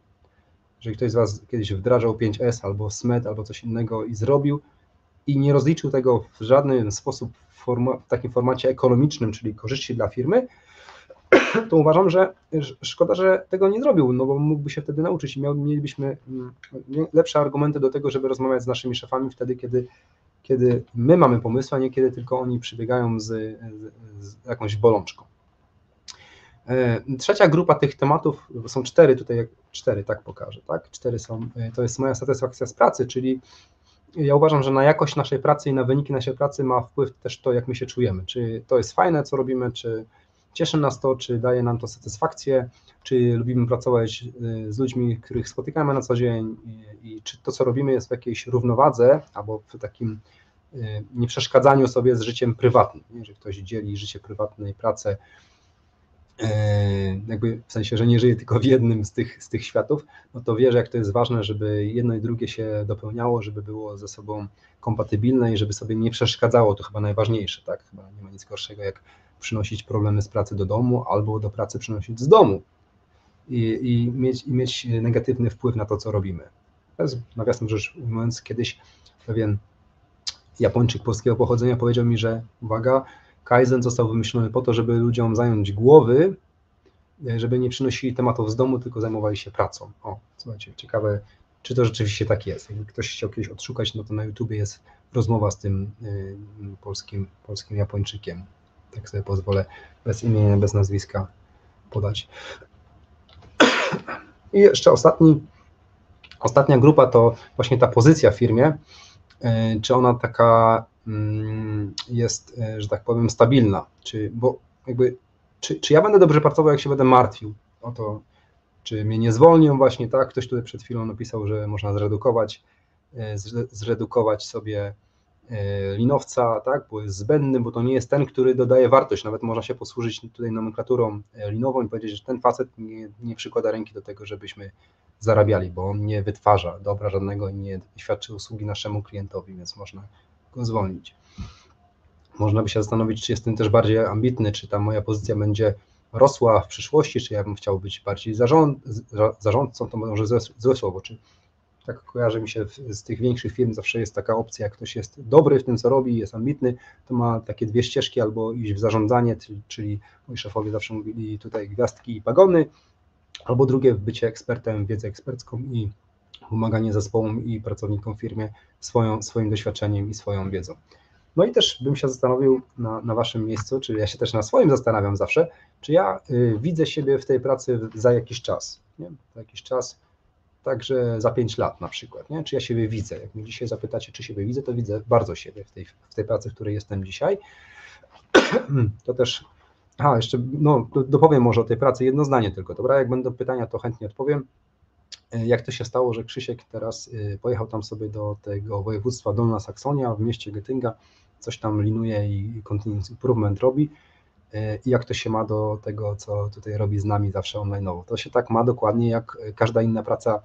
Speaker 1: jeżeli ktoś z Was kiedyś wdrażał 5S albo SMET albo coś innego i zrobił i nie rozliczył tego w żaden sposób w, w takim formacie ekonomicznym, czyli korzyści dla firmy, (coughs) to uważam, że szkoda, że tego nie zrobił, no bo mógłby się wtedy nauczyć i miał, mielibyśmy mm, lepsze argumenty do tego, żeby rozmawiać z naszymi szefami wtedy, kiedy, kiedy my mamy pomysły, a nie kiedy tylko oni przybiegają z, z, z jakąś bolączką. E, trzecia grupa tych tematów, są cztery tutaj, cztery tak pokażę, tak? Cztery są, e, to jest moja satysfakcja z pracy, czyli ja uważam, że na jakość naszej pracy i na wyniki naszej pracy ma wpływ też to, jak my się czujemy. Czy to jest fajne, co robimy, czy cieszy nas to, czy daje nam to satysfakcję, czy lubimy pracować e, z ludźmi, których spotykamy na co dzień i, i czy to, co robimy, jest w jakiejś równowadze albo w takim nieprzeszkadzaniu sobie z życiem prywatnym. Nie? Że ktoś dzieli życie prywatne i pracę E, jakby w sensie, że nie żyje tylko w jednym z tych, z tych światów, no to wie, że jak to jest ważne, żeby jedno i drugie się dopełniało, żeby było ze sobą kompatybilne i żeby sobie nie przeszkadzało, to chyba najważniejsze, tak? Chyba nie ma nic gorszego, jak przynosić problemy z pracy do domu albo do pracy przynosić z domu i, i, mieć, i mieć negatywny wpływ na to, co robimy. To jest, nawiasem rzecz mówiąc, kiedyś pewien Japończyk polskiego pochodzenia powiedział mi, że uwaga, Kaizen został wymyślony po to, żeby ludziom zająć głowy, żeby nie przynosili tematów z domu, tylko zajmowali się pracą. O, słuchajcie, ciekawe, czy to rzeczywiście tak jest. Jakby ktoś chciał kiedyś odszukać, no to na YouTubie jest rozmowa z tym y, polskim, polskim Japończykiem. Tak sobie pozwolę bez imienia, bez nazwiska podać. I jeszcze ostatni, ostatnia grupa to właśnie ta pozycja w firmie. Y, czy ona taka Mm, jest, e, że tak powiem, stabilna. Czy, bo jakby, czy, czy ja będę dobrze pracował, jak się będę martwił o to, czy mnie nie zwolnią właśnie, tak? Ktoś tutaj przed chwilą napisał, że można zredukować, e, zredukować sobie e, linowca, tak, bo jest zbędny, bo to nie jest ten, który dodaje wartość. Nawet można się posłużyć tutaj nomenklaturą linową i powiedzieć, że ten facet nie, nie przykłada ręki do tego, żebyśmy zarabiali, bo on nie wytwarza dobra żadnego i nie świadczy usługi naszemu klientowi, więc można go zwolnić. Można by się zastanowić, czy jestem też bardziej ambitny, czy ta moja pozycja będzie rosła w przyszłości, czy ja bym chciał być bardziej zarząd, zarządcą, to może złe, złe słowo, czy tak kojarzy mi się z tych większych firm, zawsze jest taka opcja, jak ktoś jest dobry w tym, co robi, jest ambitny, to ma takie dwie ścieżki, albo iść w zarządzanie, czyli moi szefowie zawsze mówili tutaj gwiazdki i pagony, albo drugie w bycie ekspertem, wiedzę ekspercką i pomaganie zespołom i pracownikom firmie swoją, swoim doświadczeniem i swoją wiedzą. No i też bym się zastanowił na, na waszym miejscu, czy ja się też na swoim zastanawiam zawsze, czy ja y, widzę siebie w tej pracy za jakiś czas, nie? za jakiś czas, także za pięć lat na przykład, nie? czy ja siebie widzę. Jak mnie dzisiaj zapytacie, czy siebie widzę, to widzę bardzo siebie w tej, w tej pracy, w której jestem dzisiaj. (clears throat) To też, a jeszcze, no, dopowiem może o tej pracy jedno zdanie tylko, dobra? Jak będą pytania, to chętnie odpowiem. E, jak to się stało, że Krzysiek teraz e, pojechał tam sobie do tego województwa Dolna Saksonia w mieście Göttinga, coś tam linuje i continuous improvement robi i jak to się ma do tego, co tutaj robi z nami zawsze online. To się tak ma dokładnie jak każda inna praca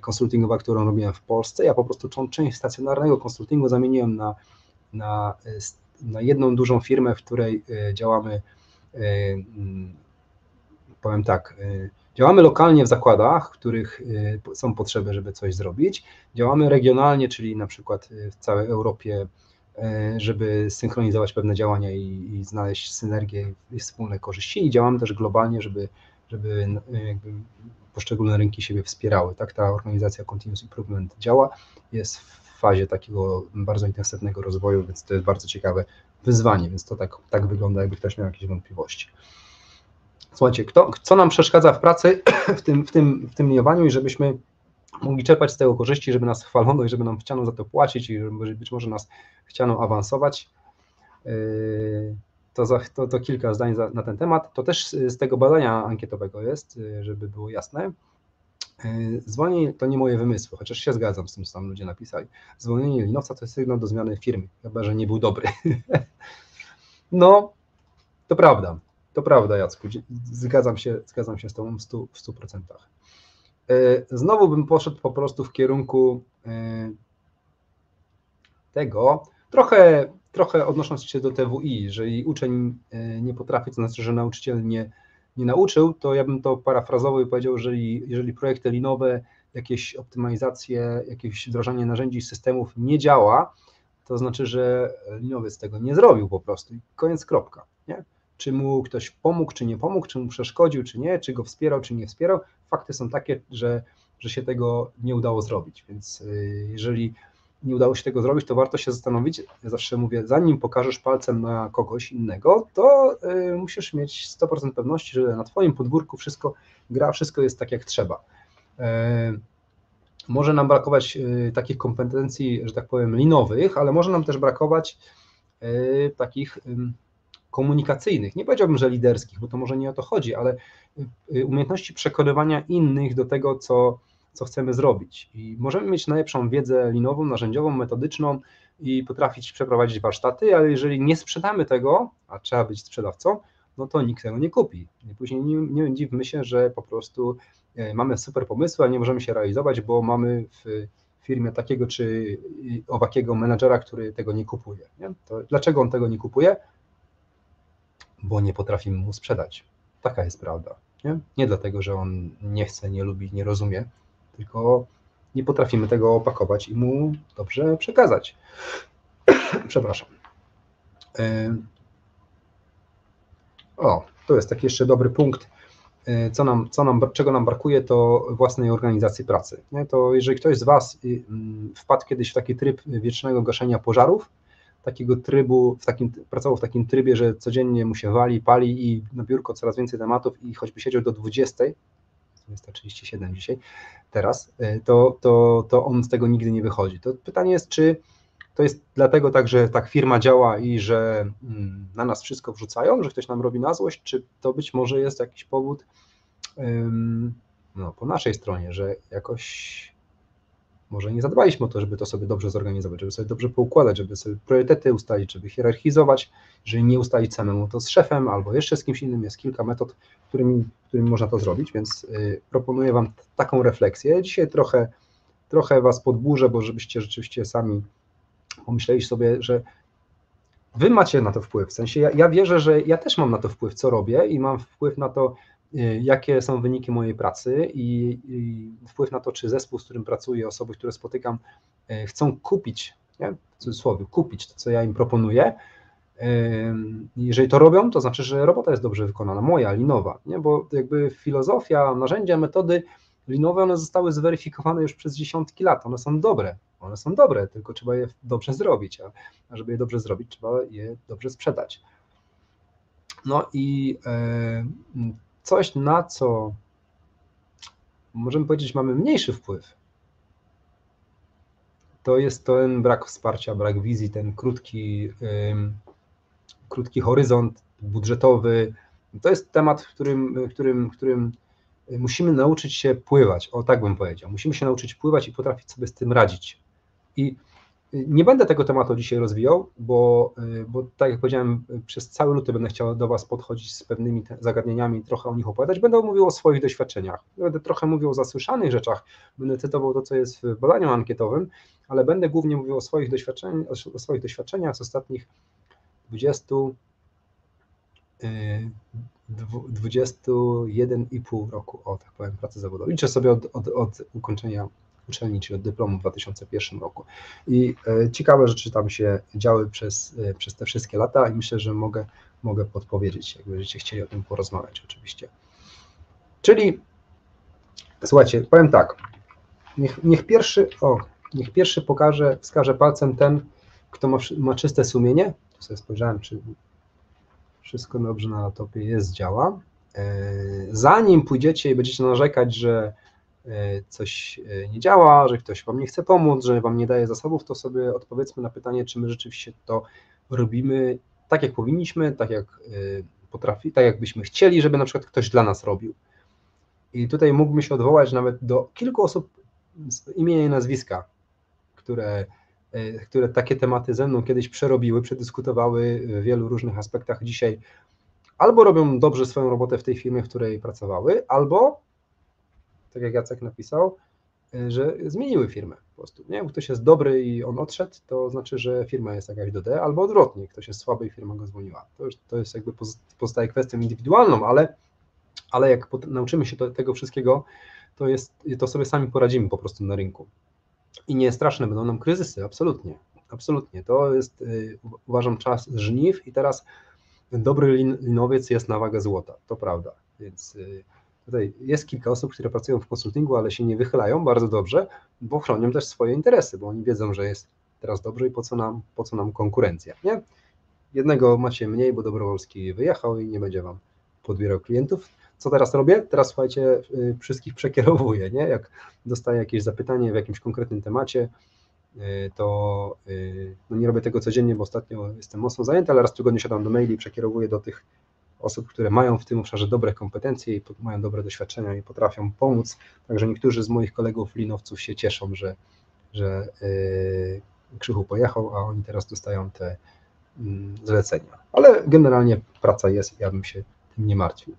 Speaker 1: konsultingowa, którą robiłem w Polsce. Ja po prostu część stacjonarnego konsultingu zamieniłem na, na, na jedną dużą firmę, w której działamy, powiem tak, Działamy lokalnie w zakładach, w których są potrzeby, żeby coś zrobić. Działamy regionalnie, czyli na przykład w całej Europie, żeby synchronizować pewne działania i, i znaleźć synergię i wspólne korzyści. I działamy też globalnie, żeby, żeby poszczególne rynki siebie wspierały. Tak ta organizacja Continuous Improvement działa, jest w fazie takiego bardzo intensywnego rozwoju, więc to jest bardzo ciekawe wyzwanie, więc to tak, tak wygląda, jakby ktoś miał jakieś wątpliwości. Słuchajcie, kto, co nam przeszkadza w pracy (clears throat) w tym, w, tym, w tym liniowaniu i żebyśmy mogli czerpać z tego korzyści, żeby nas chwalono i żeby nam chciano za to płacić i żeby być może nas chciano awansować. Yy, to, za, to, to kilka zdań za, na ten temat. To też z tego badania ankietowego jest, yy, żeby było jasne. Yy, zwolnienie to nie moje wymysły, chociaż się zgadzam z tym, co tam ludzie napisali. Zwolnienie linowca to jest sygnał do zmiany firmy, chyba że nie był dobry. (laughs) no, to prawda. To prawda, Jacku. Zgadzam się, zgadzam się z Tobą w 100%. W 100%. E, znowu bym poszedł po prostu w kierunku e, tego, trochę, trochę odnosząc się do TWI, jeżeli uczeń e, nie potrafi, to znaczy, że nauczyciel nie, nie nauczył, to ja bym to parafrazował i powiedział, jeżeli, jeżeli projekty linowe, jakieś optymalizacje, jakieś wdrażanie narzędzi systemów nie działa, to znaczy, że linowiec tego nie zrobił po prostu koniec, kropka. Nie? Czy mu ktoś pomógł, czy nie pomógł, czy mu przeszkodził, czy nie, czy go wspierał, czy nie wspierał. Fakty są takie, że, że się tego nie udało zrobić. Więc y, jeżeli nie udało się tego zrobić, to warto się zastanowić. Ja zawsze mówię, zanim pokażesz palcem na kogoś innego, to y, musisz mieć 100% pewności, że na Twoim podwórku wszystko gra, wszystko jest tak jak trzeba. Y, może nam brakować takich kompetencji, że tak powiem, linowych, ale może nam też brakować takich komunikacyjnych, nie powiedziałbym, że liderskich, bo to może nie o to chodzi, ale y, y, umiejętności przekonywania innych do tego, co, co chcemy zrobić. I możemy mieć najlepszą wiedzę linową, narzędziową, metodyczną i potrafić przeprowadzić warsztaty, ale jeżeli nie sprzedamy tego, a trzeba być sprzedawcą, no to nikt tego nie kupi. I później nie, nie dziwmy się, że po prostu e, mamy super pomysły, a nie możemy się realizować, bo mamy w firmie takiego czy owakiego menedżera, który tego nie kupuje. Nie? Dlaczego on tego nie kupuje? Bo nie potrafimy mu sprzedać. Taka jest prawda. Nie? nie dlatego, że on nie chce, nie lubi, nie rozumie, tylko nie potrafimy tego opakować i mu dobrze przekazać. (clears throat) Przepraszam. O, to jest taki jeszcze dobry punkt. Co nam, co nam, czego nam brakuje, to własnej organizacji pracy. Nie? To jeżeli ktoś z Was y, mm, wpadł kiedyś w taki tryb wiecznego gaszenia pożarów, takiego trybu, w takim, pracował w takim trybie, że codziennie mu się wali, pali i na biurko coraz więcej tematów i choćby siedział do 20, 237 dzisiaj, teraz, y, to, to, to on z tego nigdy nie wychodzi. To pytanie jest, czy to jest dlatego tak, że tak firma działa i że mm, na nas wszystko wrzucają, że ktoś nam robi na złość, czy to być może jest jakiś powód no, po naszej stronie, że jakoś może nie zadbaliśmy o to, żeby to sobie dobrze zorganizować, żeby sobie dobrze poukładać, żeby sobie priorytety ustalić, żeby hierarchizować, jeżeli nie ustalić samemu to z szefem albo jeszcze z kimś innym, jest kilka metod, którymi, którymi można to zrobić, więc y, proponuję Wam taką refleksję. Dzisiaj trochę, trochę Was podburzę, bo żebyście rzeczywiście sami pomyśleli sobie, że Wy macie na to wpływ, w sensie ja, ja wierzę, że ja też mam na to wpływ, co robię i mam wpływ na to, jakie są wyniki mojej pracy i, i, wpływ na to, czy zespół, z którym pracuję, osoby, które spotykam, y, chcą kupić, nie? w cudzysłowie, kupić to, co ja im proponuję. Y, jeżeli to robią, to znaczy, że robota jest dobrze wykonana, moja, linowa, nie? bo jakby filozofia, narzędzia, metody linowe, one zostały zweryfikowane już przez dziesiątki lat, one są dobre, one są dobre, tylko trzeba je dobrze zrobić, a, żeby je dobrze zrobić, trzeba je dobrze sprzedać. No i coś, na co możemy powiedzieć, mamy mniejszy wpływ, to jest ten brak wsparcia, brak wizji, ten krótki, krótki horyzont budżetowy. To jest temat, w którym, którym, w którym musimy nauczyć się pływać, o tak bym powiedział. Musimy się nauczyć pływać i potrafić sobie z tym radzić. I nie będę tego tematu dzisiaj rozwijał, bo, y, bo tak jak powiedziałem, przez cały luty będę chciał do Was podchodzić z pewnymi zagadnieniami, trochę o nich opowiadać. Będę mówił o swoich doświadczeniach, będę trochę mówił o zasłyszanych rzeczach, będę cytował to, co jest w badaniu ankietowym, ale będę głównie mówił o swoich, doświadczeniach, o swoich doświadczeniach z ostatnich 20, 21,5 roku, o tak powiem, pracy zawodowej. Liczę sobie od, od, od ukończenia uczelni, czyli od dyplomu w 2001 roku. I e, ciekawe rzeczy tam się działy przez, e, przez te wszystkie lata i myślę, że mogę, mogę podpowiedzieć, jak będziecie chcieli o tym porozmawiać oczywiście. Czyli słuchajcie, powiem tak, niech, niech pierwszy, o, niech pierwszy pokaże, wskaże palcem ten, kto ma, ma czyste sumienie. Tu sobie spojrzałem, czy wszystko dobrze na laptopie jest, działa. E, zanim pójdziecie i będziecie narzekać, że coś e, nie działa, że ktoś Wam nie chce pomóc, że Wam nie daje zasobów, to sobie odpowiedzmy na pytanie, czy my rzeczywiście to robimy tak, jak powinniśmy, tak jak potrafi, tak jakbyśmy chcieli, żeby na przykład ktoś dla nas robił. I tutaj mógłbym się odwołać nawet do kilku osób z imienia i nazwiska, które E, które takie tematy ze mną kiedyś przerobiły, przedyskutowały w wielu różnych aspektach. Dzisiaj albo robią dobrze swoją robotę w tej firmie, w której pracowały, albo, tak jak Jacek napisał, e, że zmieniły firmę po prostu. Nie? Ktoś jest dobry i on odszedł, to znaczy, że firma jest jakaś do D, albo odwrotnie, ktoś jest słaby i firma go zwolniła. To, to jest jakby pozostaje kwestią indywidualną, ale, ale jak nauczymy się to, tego wszystkiego, to, jest, to sobie sami poradzimy po prostu na rynku. I nie straszne będą nam kryzysy, absolutnie. Absolutnie. To jest, y, uważam, czas żniw i teraz dobry lin, linowiec jest na wagę złota, to prawda. Więc y, tutaj jest kilka osób, które pracują w konsultingu, ale się nie wychylają bardzo dobrze, bo chronią też swoje interesy, bo oni wiedzą, że jest teraz dobrze i po co nam, po co nam konkurencja, nie? Jednego macie mniej, bo Dobrowolski wyjechał i nie będzie wam podbierał klientów, co teraz robię? Teraz słuchajcie, y, wszystkich przekierowuję, nie? Jak dostaję jakieś zapytanie w jakimś konkretnym temacie, y, to y, no nie robię tego codziennie, bo ostatnio jestem mocno zajęty, ale raz w tygodniu siadam do maili i przekierowuję do tych osób, które mają w tym obszarze dobre kompetencje i mają dobre doświadczenia i potrafią pomóc. Także niektórzy z moich kolegów linowców się cieszą, że, że Krzychu pojechał, a oni teraz dostają te mm, zlecenia. Ale generalnie praca jest ja bym się tym nie martwił.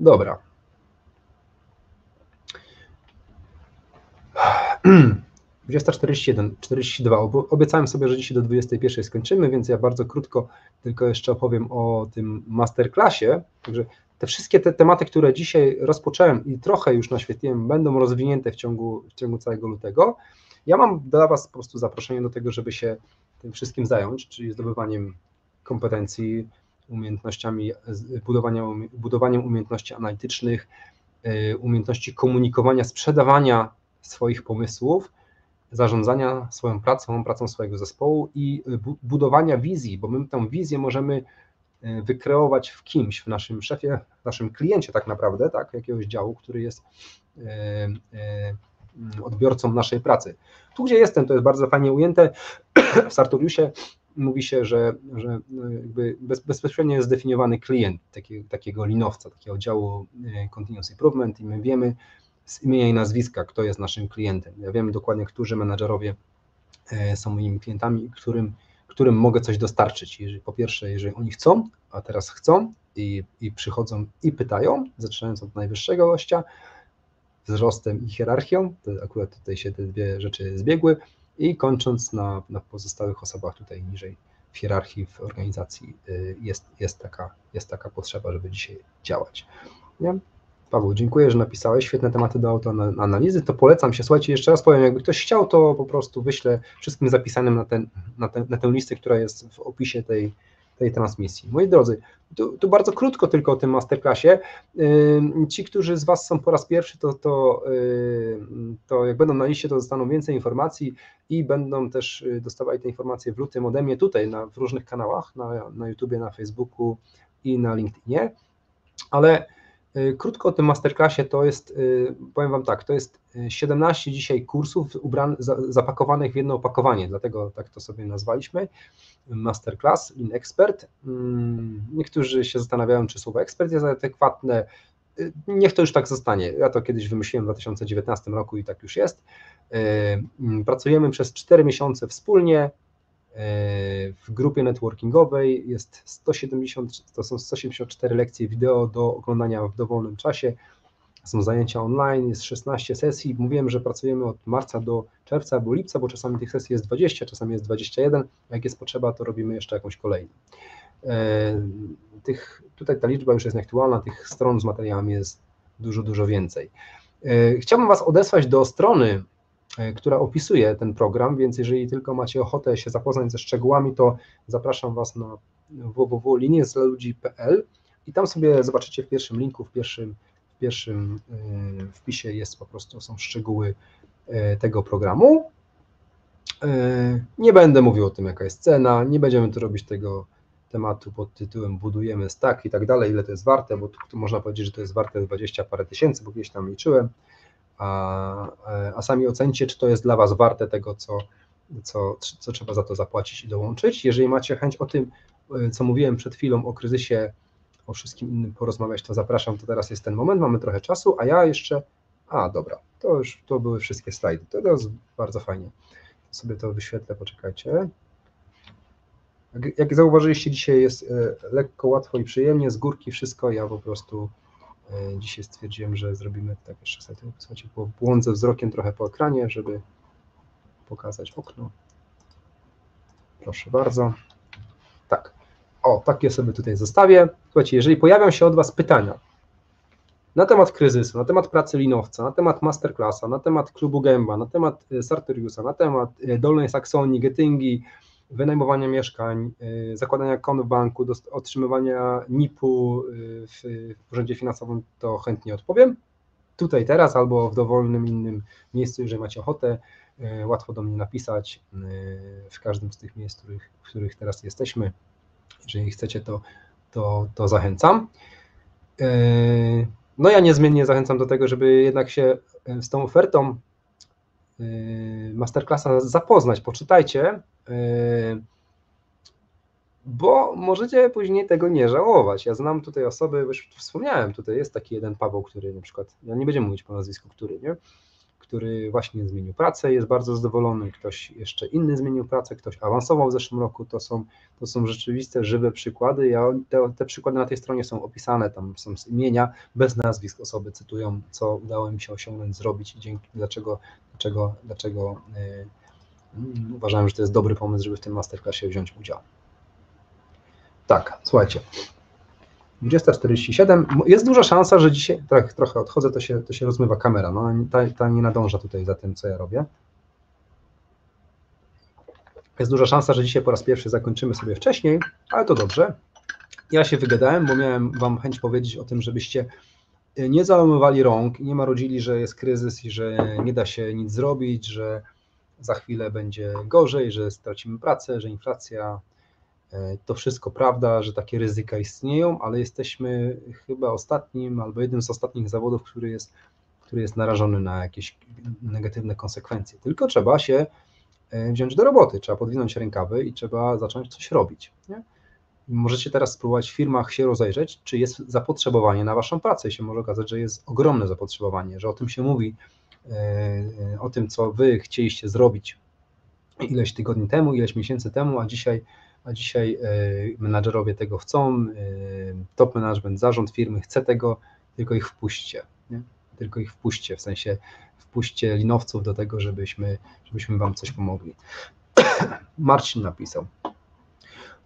Speaker 1: Dobra. (clears throat) Dwudziesta czterdzieści Obiecałem sobie, że dzisiaj do 21 skończymy, więc ja bardzo krótko tylko jeszcze opowiem o tym masterclassie. Także te wszystkie te tematy, które dzisiaj rozpocząłem i trochę już naświetliłem, będą rozwinięte w ciągu, w ciągu całego lutego. Ja mam dla Was po prostu zaproszenie do tego, żeby się tym wszystkim zająć, czyli zdobywaniem kompetencji, umiejętnościami, budowania, budowaniem umiejętności analitycznych, y, umiejętności komunikowania, sprzedawania swoich pomysłów, zarządzania swoją pracą, pracą swojego zespołu i budowania wizji, bo my tę wizję możemy y, wykreować w kimś, w naszym szefie, w naszym kliencie tak naprawdę, tak, jakiegoś działu, który jest y, odbiorcą naszej pracy. Tu, gdzie jestem, to jest bardzo fajnie ujęte (clears throat) w Sartoriusie, mówi się, że, że no, jakby bez, bezpośrednio jest zdefiniowany klient takiego, linowca, takiego działu e, Continuous Improvement i my wiemy z imienia i nazwiska, kto jest naszym klientem. Ja wiem dokładnie, którzy menadżerowie e, są moimi klientami, którym, którym mogę coś dostarczyć. Jeżeli, po pierwsze, jeżeli oni chcą, a teraz chcą i, i przychodzą i pytają, zaczynając od najwyższego gościa, wzrostem i hierarchią, to akurat tutaj się te dwie rzeczy zbiegły, i kończąc na, na pozostałych osobach tutaj niżej w hierarchii, w organizacji y, jest, jest, taka, jest taka potrzeba, żeby dzisiaj działać. Nie? Paweł, dziękuję, że napisałeś. Świetne tematy do autoanalizy. To polecam się. Słuchajcie, jeszcze raz powiem, jakby ktoś chciał, to po prostu wyślę wszystkim zapisanym na, ten, na, ten, na tę listę, która jest w opisie tej, tej transmisji. Moi drodzy, tu, tu, bardzo krótko tylko o tym masterclassie. Ci, którzy z Was są po raz pierwszy, to, to, to jak będą na liście, to dostaną więcej informacji i będą też y, dostawali te informacje w lutym ode mnie tutaj na, w różnych kanałach, na, na YouTubie, na Facebooku i na LinkedInie. Ale krótko o tym masterclassie to jest, y, powiem Wam tak, to jest 17 y, dzisiaj kursów ubran, zapakowanych w jedno opakowanie, dlatego tak to sobie nazwaliśmy. Masterclass, in expert. Mm, niektórzy się zastanawiają, czy słowo ekspert jest adekwatne. Niech to już tak zostanie. Ja to kiedyś wymyśliłem w 2019 roku i tak już jest. Mm, pracujemy przez 4 miesiące wspólnie, w grupie networkingowej jest 170, to są 174 lekcje wideo do oglądania w dowolnym czasie. Są zajęcia online, jest 16 sesji. Mówiłem, że pracujemy od marca do czerwca albo lipca, bo czasami tych sesji jest 20, czasami jest 21. Jak jest potrzeba, to robimy jeszcze jakąś kolejną. E, tych, tutaj ta liczba już jest nieaktualna, tych stron z materiałami jest dużo, dużo więcej. E, chciałbym Was odesłać do strony, która opisuje ten program, więc jeżeli tylko macie ochotę się zapoznać ze szczegółami, to zapraszam Was na www.liniezludzi.pl i tam sobie zobaczycie w pierwszym linku, w pierwszym, w pierwszym e, wpisie jest po prostu, są szczegóły tego programu. Nie będę mówił o tym, jaka jest cena, nie będziemy tu robić tego tematu pod tytułem budujemy stack i tak dalej, ile to jest warte, bo tu, tu można powiedzieć, że to jest warte 20 parę tysięcy, bo gdzieś tam liczyłem, a, a sami ocencie, czy to jest dla Was warte tego, co, co, co trzeba za to zapłacić i dołączyć. Jeżeli macie chęć o tym, co mówiłem przed chwilą o kryzysie, o wszystkim innym porozmawiać, to zapraszam, to teraz jest ten moment, mamy trochę czasu, a ja jeszcze, a dobra, to już, to były wszystkie slajdy, to jest bardzo fajnie, sobie to wyświetlę, poczekajcie. Jak, jak zauważyliście, dzisiaj jest e, lekko, łatwo i przyjemnie, z górki wszystko. Ja po prostu e, dzisiaj stwierdziłem, że zrobimy tak jeszcze sobie, słuchajcie, błądzę wzrokiem trochę po ekranie, żeby pokazać okno. Proszę bardzo. Tak. O, takie sobie tutaj zostawię. Słuchajcie, jeżeli pojawią się od Was pytania na temat kryzysu, na temat pracy linowca, na temat masterclassa, na temat klubu Gęba, na temat e, Sartoriusa, na temat Dolnej Saksonii, Getyngi, wynajmowania mieszkań, y, zakładania kont w banku, otrzymywania NIP-u y, w, Urzędzie Finansowym, to chętnie odpowiem. Tutaj, teraz albo w dowolnym innym miejscu, jeżeli macie ochotę, y, łatwo do mnie napisać w każdym z tych miejsc, w których, w których teraz jesteśmy. Jeżeli chcecie, to, to, to zachęcam. No ja niezmiennie zachęcam do tego, żeby jednak się z tą ofertą masterclassa zapoznać. Poczytajcie, bo możecie później tego nie żałować. Ja znam tutaj osoby, już wspomniałem, tutaj jest taki jeden Paweł, który na przykład, ja nie będziemy mówić po nazwisku, który, nie? który właśnie zmienił pracę, jest bardzo zadowolony, ktoś jeszcze inny zmienił pracę, ktoś awansował w zeszłym roku, to są, to są rzeczywiste, żywe przykłady. Ja, te, te przykłady na tej stronie są opisane, tam są z imienia, bez nazwisk osoby cytują, co udało mi się osiągnąć, zrobić i dzięki, dlaczego, dlaczego, dlaczego yy, uważałem, że to jest dobry pomysł, żeby w tym masterclassie wziąć udział. Tak, słuchajcie. 20.47. Jest duża szansa, że dzisiaj, tak trochę odchodzę, to się, to się rozmywa kamera. No, ta, ta nie nadąża tutaj za tym, co ja robię. Jest duża szansa, że dzisiaj po raz pierwszy zakończymy sobie wcześniej, ale to dobrze. Ja się wygadałem, bo miałem Wam chęć powiedzieć o tym, żebyście nie załamywali rąk, nie marudzili, że jest kryzys i że nie da się nic zrobić, że za chwilę będzie gorzej, że stracimy pracę, że inflacja. E, to wszystko prawda, że takie ryzyka istnieją, ale jesteśmy chyba ostatnim albo jednym z ostatnich zawodów, który jest, który jest narażony na jakieś negatywne konsekwencje. Tylko trzeba się e, wziąć do roboty, trzeba podwinąć rękawy i trzeba zacząć coś robić. Nie? Możecie teraz spróbować w firmach się rozejrzeć, czy jest zapotrzebowanie na Waszą pracę. I się może okazać, że jest ogromne zapotrzebowanie, że o tym się mówi o tym, co Wy chcieliście zrobić ileś tygodni temu, ileś miesięcy temu, a dzisiaj, a dzisiaj e, menadżerowie tego chcą, e, top management, zarząd firmy chce tego, tylko ich wpuśćcie. Nie? Tylko ich wpuśćcie, w sensie wpuśćcie linowców do tego, żebyśmy, żebyśmy Wam coś pomogli. (coughs) Marcin napisał.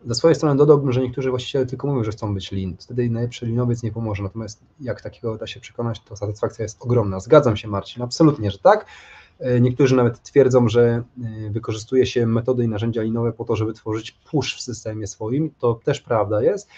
Speaker 1: Ze swojej strony dodałbym, że niektórzy właściciele tylko mówią, że chcą być lin. Wtedy najlepszy linowiec nie pomoże. Natomiast jak takiego da się przekonać, to satysfakcja jest ogromna. Zgadzam się, Marcin, absolutnie, że tak. E, niektórzy nawet twierdzą, że e, wykorzystuje się metody i narzędzia linowe po to, żeby tworzyć push w systemie swoim. To też prawda jest.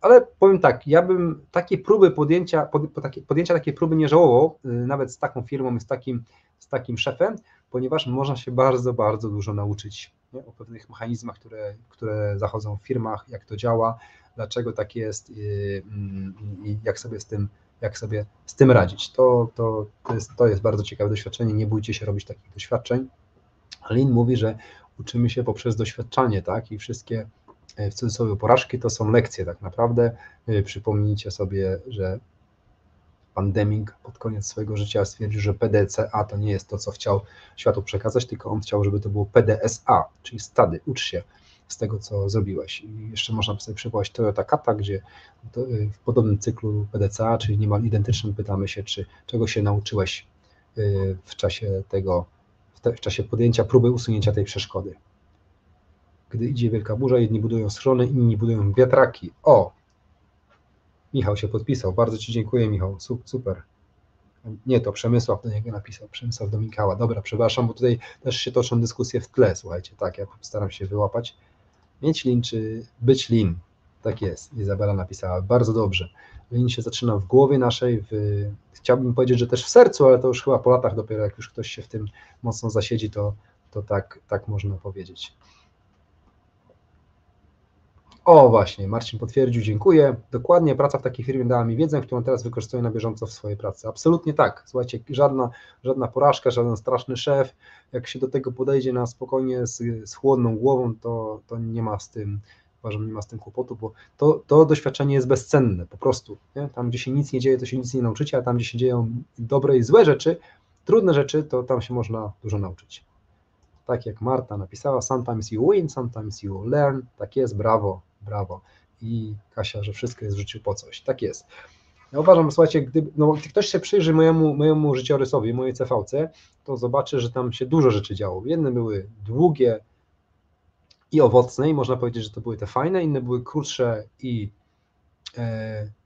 Speaker 1: Ale powiem tak, ja bym takiej próby podjęcia, pod, podjęcia takiej próby nie żałował, y, nawet z taką firmą, z takim, z takim szefem, ponieważ można się bardzo, bardzo dużo nauczyć nie? o pewnych mechanizmach, które, które zachodzą w firmach, jak to działa, dlaczego tak jest i, i jak sobie z tym jak sobie z tym radzić. To, to, to, jest, to jest bardzo ciekawe doświadczenie, nie bójcie się robić takich doświadczeń. Lin mówi, że uczymy się poprzez doświadczanie, tak, i wszystkie e, w cudzysłowie porażki to są lekcje tak naprawdę. E, przypomnijcie sobie, że pandemik pod koniec swojego życia stwierdził, że PDCA to nie jest to, co chciał światu przekazać, tylko on chciał, żeby to było PDSA, czyli stady, ucz się z tego, co zrobiłeś. I jeszcze można sobie przywołać Toyota Kata, gdzie y, w podobnym cyklu PDCA, czyli niemal identycznym, pytamy się, czy czego się nauczyłeś y, w czasie tego, w czasie podjęcia próby usunięcia tej przeszkody. Gdy idzie wielka burza, jedni budują schrony, inni budują wiatraki. O! Michał się podpisał. Bardzo Ci dziękuję, Michał. Super. Nie, to Przemysław do niego napisał. Przemysław do Michała. Dobra, przepraszam, bo tutaj też się toczą dyskusje w tle. Słuchajcie, tak, ja staram się wyłapać. Mieć lin czy być lin? Tak jest. Izabela napisała. Bardzo dobrze. Lin się zaczyna w głowie naszej, w, chciałbym powiedzieć, że też w sercu, ale to już chyba po latach dopiero, jak już ktoś się w tym mocno zasiedzi, to, to tak, tak można powiedzieć. O, właśnie, Marcin potwierdził, dziękuję. Dokładnie, praca w takiej firmie dała mi wiedzę, którą teraz wykorzystuję na bieżąco w swojej pracy. Absolutnie tak. Słuchajcie, żadna, żadna porażka, żaden straszny szef. Jak się do tego podejdzie na spokojnie, z, z chłodną głową, to, to nie ma z tym, uważam, nie ma z tym kłopotu, bo to, to doświadczenie jest bezcenne, po prostu. Nie? Tam, gdzie się nic nie dzieje, to się nic nie nauczycie, a tam, gdzie się dzieją dobre i złe rzeczy, trudne rzeczy, to tam się można dużo nauczyć. Tak jak Marta napisała, sometimes you win, sometimes you learn. Tak jest, brawo, brawo. I Kasia, że wszystko jest w życiu po coś. Tak jest. Ja uważam, słuchajcie, gdyby no, ktoś się przyjrzy mojemu, mojemu życiorysowi, mojej CVC, to zobaczy, że tam się dużo rzeczy działo. Jedne były długie i owocne, i można powiedzieć, że to były te fajne, inne były krótsze i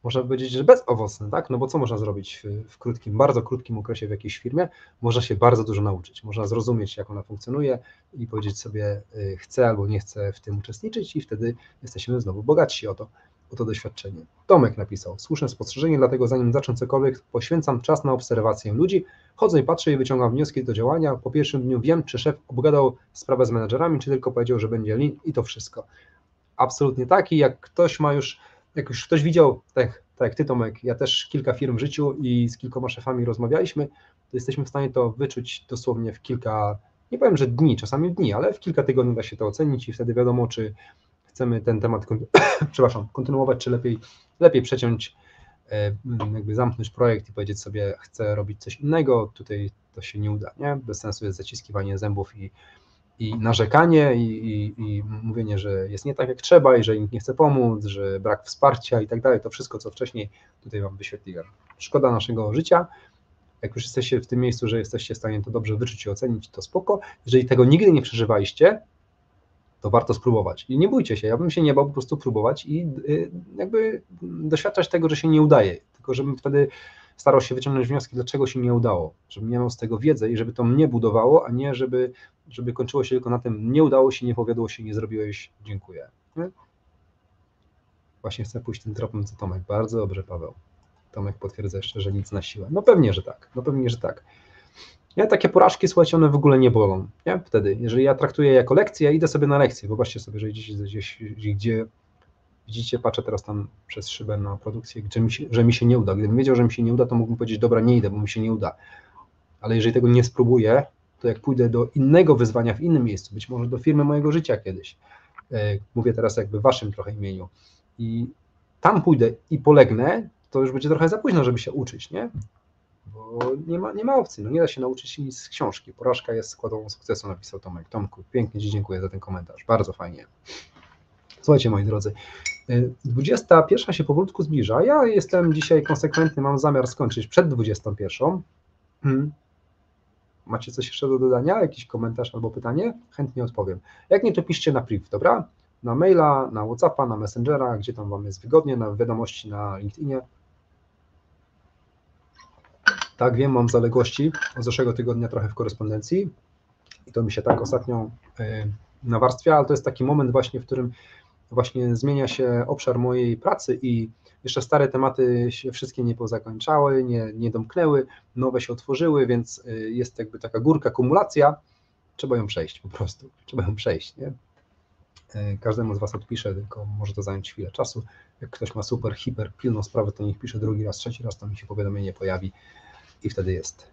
Speaker 1: można powiedzieć, że bezowocne, tak? No bo co można zrobić w, krótkim, bardzo krótkim okresie w jakiejś firmie? Można się bardzo dużo nauczyć, można zrozumieć, jak ona funkcjonuje i powiedzieć sobie, y, chcę albo nie chcę w tym uczestniczyć i wtedy jesteśmy znowu bogatsi o to, o to doświadczenie. Tomek napisał, słuszne spostrzeżenie, dlatego zanim zacznę cokolwiek, poświęcam czas na obserwację ludzi, chodzę i patrzę i wyciągam wnioski do działania. Po pierwszym dniu wiem, czy szef obgadał sprawę z menedżerami, czy tylko powiedział, że będzie lin i to wszystko. Absolutnie tak i jak ktoś ma już jak już ktoś widział, tak, tak jak ty Tomek, ja też kilka firm w życiu i z kilkoma szefami rozmawialiśmy, to jesteśmy w stanie to wyczuć dosłownie w kilka, nie powiem, że dni, czasami dni, ale w kilka tygodni da się to ocenić i wtedy wiadomo, czy chcemy ten temat (coughs) przepraszam, kontynuować, czy lepiej, lepiej przeciąć, e, jakby zamknąć projekt i powiedzieć sobie, chcę robić coś innego, tutaj to się nie uda, nie? Bez sensu jest zaciskiwanie zębów i i narzekanie i, i, i, mówienie, że jest nie tak jak trzeba i że nikt nie chce pomóc, że brak wsparcia i tak dalej, to wszystko, co wcześniej tutaj Wam wyświetliłem. Szkoda naszego życia. Jak już jesteście w tym miejscu, że jesteście w stanie to dobrze wyczuć i ocenić, to spoko. Jeżeli tego nigdy nie przeżywaliście, to warto spróbować. I nie bójcie się, ja bym się nie bał po prostu próbować i y, jakby doświadczać tego, że się nie udaje, tylko żebym wtedy starał się wyciągnąć wnioski, dlaczego się nie udało, żebym miał z tego wiedzę i żeby to mnie budowało, a nie żeby, żeby kończyło się tylko na tym, nie udało się, nie powiodło się, nie zrobiłeś, dziękuję. Nie? Właśnie chcę pójść tym tropem co Tomek. Bardzo dobrze, Paweł. Tomek potwierdza jeszcze, że nic na siłę. No pewnie, że tak. No pewnie, że tak. Ja takie porażki, słuchajcie, one w ogóle nie bolą. Nie? Wtedy, jeżeli ja traktuję jako lekcję, ja idę sobie na lekcję. Wyobraźcie sobie, że idziecie gdzieś, gdzie Widzicie, patrzę teraz tam przez szybę na produkcję, że mi, się, że mi się nie uda. Gdybym wiedział, że mi się nie uda, to mógłbym powiedzieć, dobra, nie idę, bo mi się nie uda. Ale jeżeli tego nie spróbuję, to jak pójdę do innego wyzwania w innym miejscu, być może do firmy mojego życia kiedyś, e, mówię teraz jakby waszym trochę imieniu, i tam pójdę i polegnę, to już będzie trochę za późno, żeby się uczyć, nie? Bo nie ma, nie ma opcji, no nie da się nauczyć nic z książki. Porażka jest składową sukcesu, napisał Tomek. Tomku, pięknie Ci dziękuję za ten komentarz, bardzo fajnie. Słuchajcie, moi drodzy, 21 się powolutku zbliża. Ja jestem dzisiaj konsekwentny, mam zamiar skończyć przed 21. Hmm. Macie coś jeszcze do dodania? Jakiś komentarz albo pytanie? Chętnie odpowiem. Jak nie, to piszcie na priv, dobra? Na maila, na Whatsappa, na Messengera, gdzie tam Wam jest wygodnie, na wiadomości na LinkedInie. Tak, wiem, mam zaległości od zeszłego tygodnia trochę w korespondencji i to mi się tak ostatnio y, nawarstwia, ale to jest taki moment właśnie, w którym właśnie zmienia się obszar mojej pracy i jeszcze stare tematy się wszystkie nie pozakończały, nie, nie domknęły, nowe się otworzyły, więc y, jest jakby taka górka, kumulacja, trzeba ją przejść po prostu, trzeba ją przejść, nie? Y, każdemu z Was odpiszę, tylko może to zająć chwilę czasu. Jak ktoś ma super, hiper, pilną sprawę, to niech pisze drugi raz, trzeci raz, to mi się powiadomienie pojawi i wtedy jest,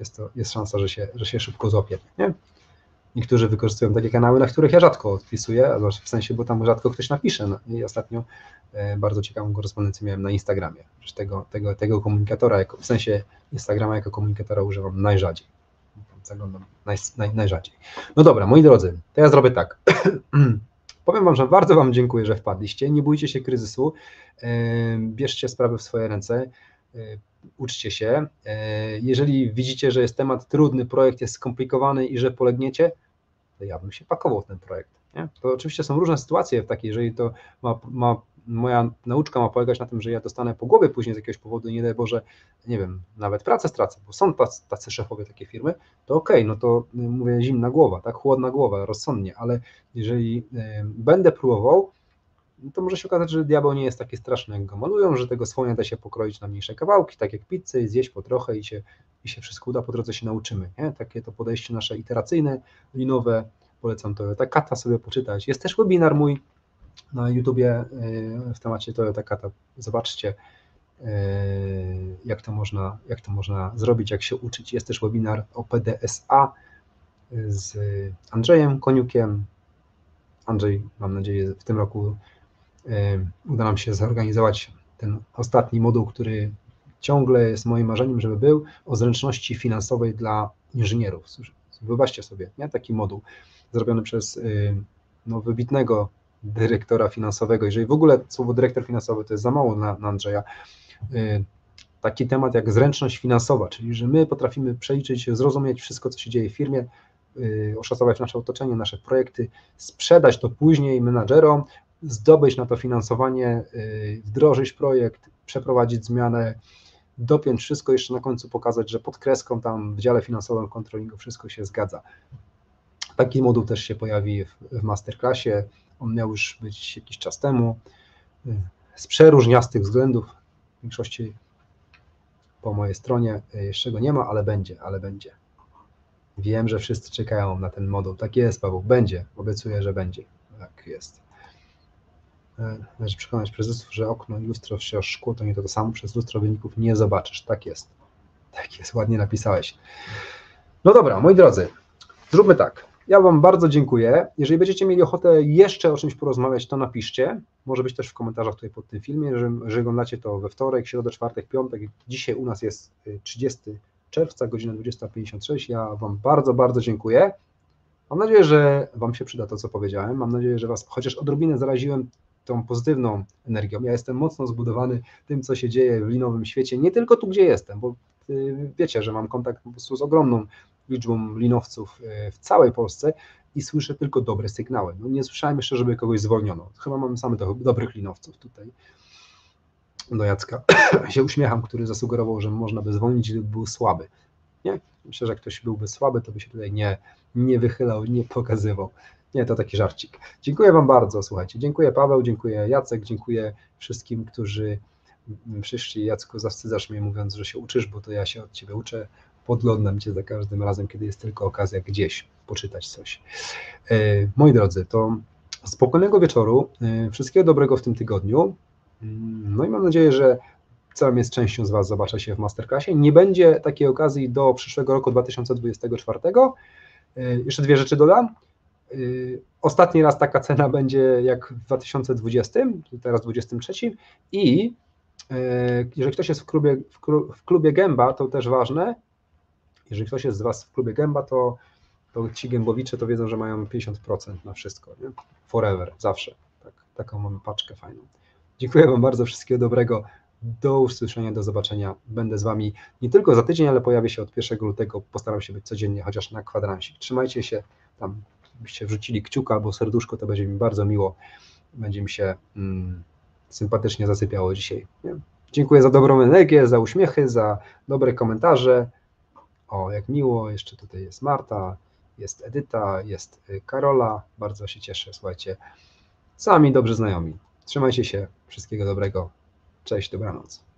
Speaker 1: jest, to, jest szansa, że się, że się szybko złapie, nie? Niektórzy wykorzystują takie kanały, na których ja rzadko odpisuję, w sensie, bo tam rzadko ktoś napisze. No, I ostatnio e, bardzo ciekawą korespondencję miałem na Instagramie. Tego, tego, tego komunikatora, jako, w sensie Instagrama jako komunikatora używam najrzadziej. Zaglądam naj, naj, najrzadziej. No dobra, moi drodzy, to ja zrobię tak. (clears throat) Powiem Wam, że bardzo Wam dziękuję, że wpadliście. Nie bójcie się kryzysu. E, bierzcie sprawy w swoje ręce e, uczcie się. Jeżeli widzicie, że jest temat trudny, projekt jest skomplikowany i że polegniecie, ja bym się pakował w ten projekt. Nie? To oczywiście są różne sytuacje w takiej, jeżeli to ma, ma, moja nauczka ma polegać na tym, że ja dostanę po głowie później z jakiegoś powodu, nie daj Boże, nie wiem, nawet pracę stracę, bo są tacy, tacy szefowie takie firmy, to okej, okay, no to y, mówię zimna głowa, tak, chłodna głowa, rozsądnie, ale jeżeli y, będę próbował, to może się okazać, że diabeł nie jest taki straszny, jak go malują, że tego słonia da się pokroić na mniejsze kawałki, tak jak pizzę zjeść po trochę i się, i się wszystko uda, po drodze się nauczymy. Nie? Takie to podejście nasze iteracyjne, linowe, polecam Toyota Kata sobie poczytać. Jest też webinar mój na YouTubie y, w temacie Toyota Kata. Zobaczcie, y, jak to można, jak to można zrobić, jak się uczyć. Jest też webinar o PDSA z Andrzejem Koniukiem. Andrzej, mam nadzieję, w tym roku uda nam się zorganizować ten ostatni moduł, który ciągle jest moim marzeniem, żeby był o zręczności finansowej dla inżynierów. Wyobraźcie sobie, nie? taki moduł zrobiony przez no, wybitnego dyrektora finansowego. Jeżeli w ogóle słowo dyrektor finansowy to jest za mało na, na Andrzeja, taki temat jak zręczność finansowa, czyli że my potrafimy przeliczyć, zrozumieć wszystko, co się dzieje w firmie, oszacować nasze otoczenie, nasze projekty, sprzedać to później menadżerom, zdobyć na to finansowanie, y, wdrożyć projekt, przeprowadzić zmianę, dopiąć wszystko, jeszcze na końcu pokazać, że pod kreską tam w dziale finansowym kontrolingu wszystko się zgadza. Taki moduł też się pojawi w, w masterclassie. On miał już być jakiś czas temu. Y, z przeróżniastych względów, w większości po mojej stronie y, jeszcze go nie ma, ale będzie, ale będzie. Wiem, że wszyscy czekają na ten moduł. Tak jest, Paweł, będzie. Obiecuję, że będzie. Tak jest. Należy przekonać prezesów, że okno i lustro się szkło to nie to, to samo, przez lustro wyników nie zobaczysz. Tak jest. Tak jest, ładnie napisałeś. No dobra, moi drodzy, zróbmy tak. Ja Wam bardzo dziękuję. Jeżeli będziecie mieli ochotę jeszcze o czymś porozmawiać, to napiszcie. Może być też w komentarzach tutaj pod tym filmie. Jeżeli, jeżeli oglądacie to we wtorek, środę, czwartek, piątek, dzisiaj u nas jest 30 y, czerwca, godzina 20.56. Ja Wam bardzo, bardzo dziękuję. Mam nadzieję, że Wam się przyda to, co powiedziałem. Mam nadzieję, że Was chociaż odrobinę zaraziłem tą pozytywną energią. Ja jestem mocno zbudowany tym, co się dzieje w linowym świecie, nie tylko tu, gdzie jestem, bo y, wiecie, że mam kontakt po prostu z ogromną liczbą linowców y, w całej Polsce i słyszę tylko dobre sygnały. No nie słyszałem jeszcze, żeby kogoś zwolniono. Chyba mamy same do, dobrych linowców tutaj. Do Jacka (coughs) się uśmiecham, który zasugerował, że można by zwolnić, gdyby był słaby. Nie? Myślę, że jak ktoś byłby słaby, to by się tutaj nie, nie wychylał, nie pokazywał. Nie, to taki żarcik. Dziękuję Wam bardzo, słuchajcie. Dziękuję Paweł, dziękuję Jacek, dziękuję wszystkim, którzy przyszli. Jacku, zawstydzasz mnie mówiąc, że się uczysz, bo to ja się od Ciebie uczę. Podglądam Cię za każdym razem, kiedy jest tylko okazja gdzieś poczytać coś. E, moi drodzy, to spokojnego wieczoru, e, wszystkiego dobrego w tym tygodniu. Mm, no i mam nadzieję, że całą jest częścią z Was zobaczę się w Masterclassie. Nie będzie takiej okazji do przyszłego roku 2024. E, jeszcze dwie rzeczy dodam. Y, ostatni raz taka cena będzie jak w 2020, teraz 2023 i y, jeżeli ktoś jest w klubie, w klubie Gęba, to też ważne, jeżeli ktoś jest z Was w klubie Gęba, to, to ci gębowicze to wiedzą, że mają 50% na wszystko, nie? forever, zawsze. Tak, taką mamy paczkę fajną. Dziękuję Wam bardzo, wszystkiego dobrego. Do usłyszenia, do zobaczenia. Będę z Wami nie tylko za tydzień, ale pojawię się od 1 lutego. Postaram się być codziennie, chociaż na kwadransik. Trzymajcie się tam byście wrzucili kciuka albo serduszko, to będzie mi bardzo miło. Będzie mi się mm, sympatycznie zasypiało dzisiaj. Nie? Dziękuję za dobrą energię, za uśmiechy, za dobre komentarze. O, jak miło, jeszcze tutaj jest Marta, jest Edyta, jest y, Karola. Bardzo się cieszę, słuchajcie. Sami dobrzy znajomi. Trzymajcie się, wszystkiego dobrego. Cześć, dobranoc.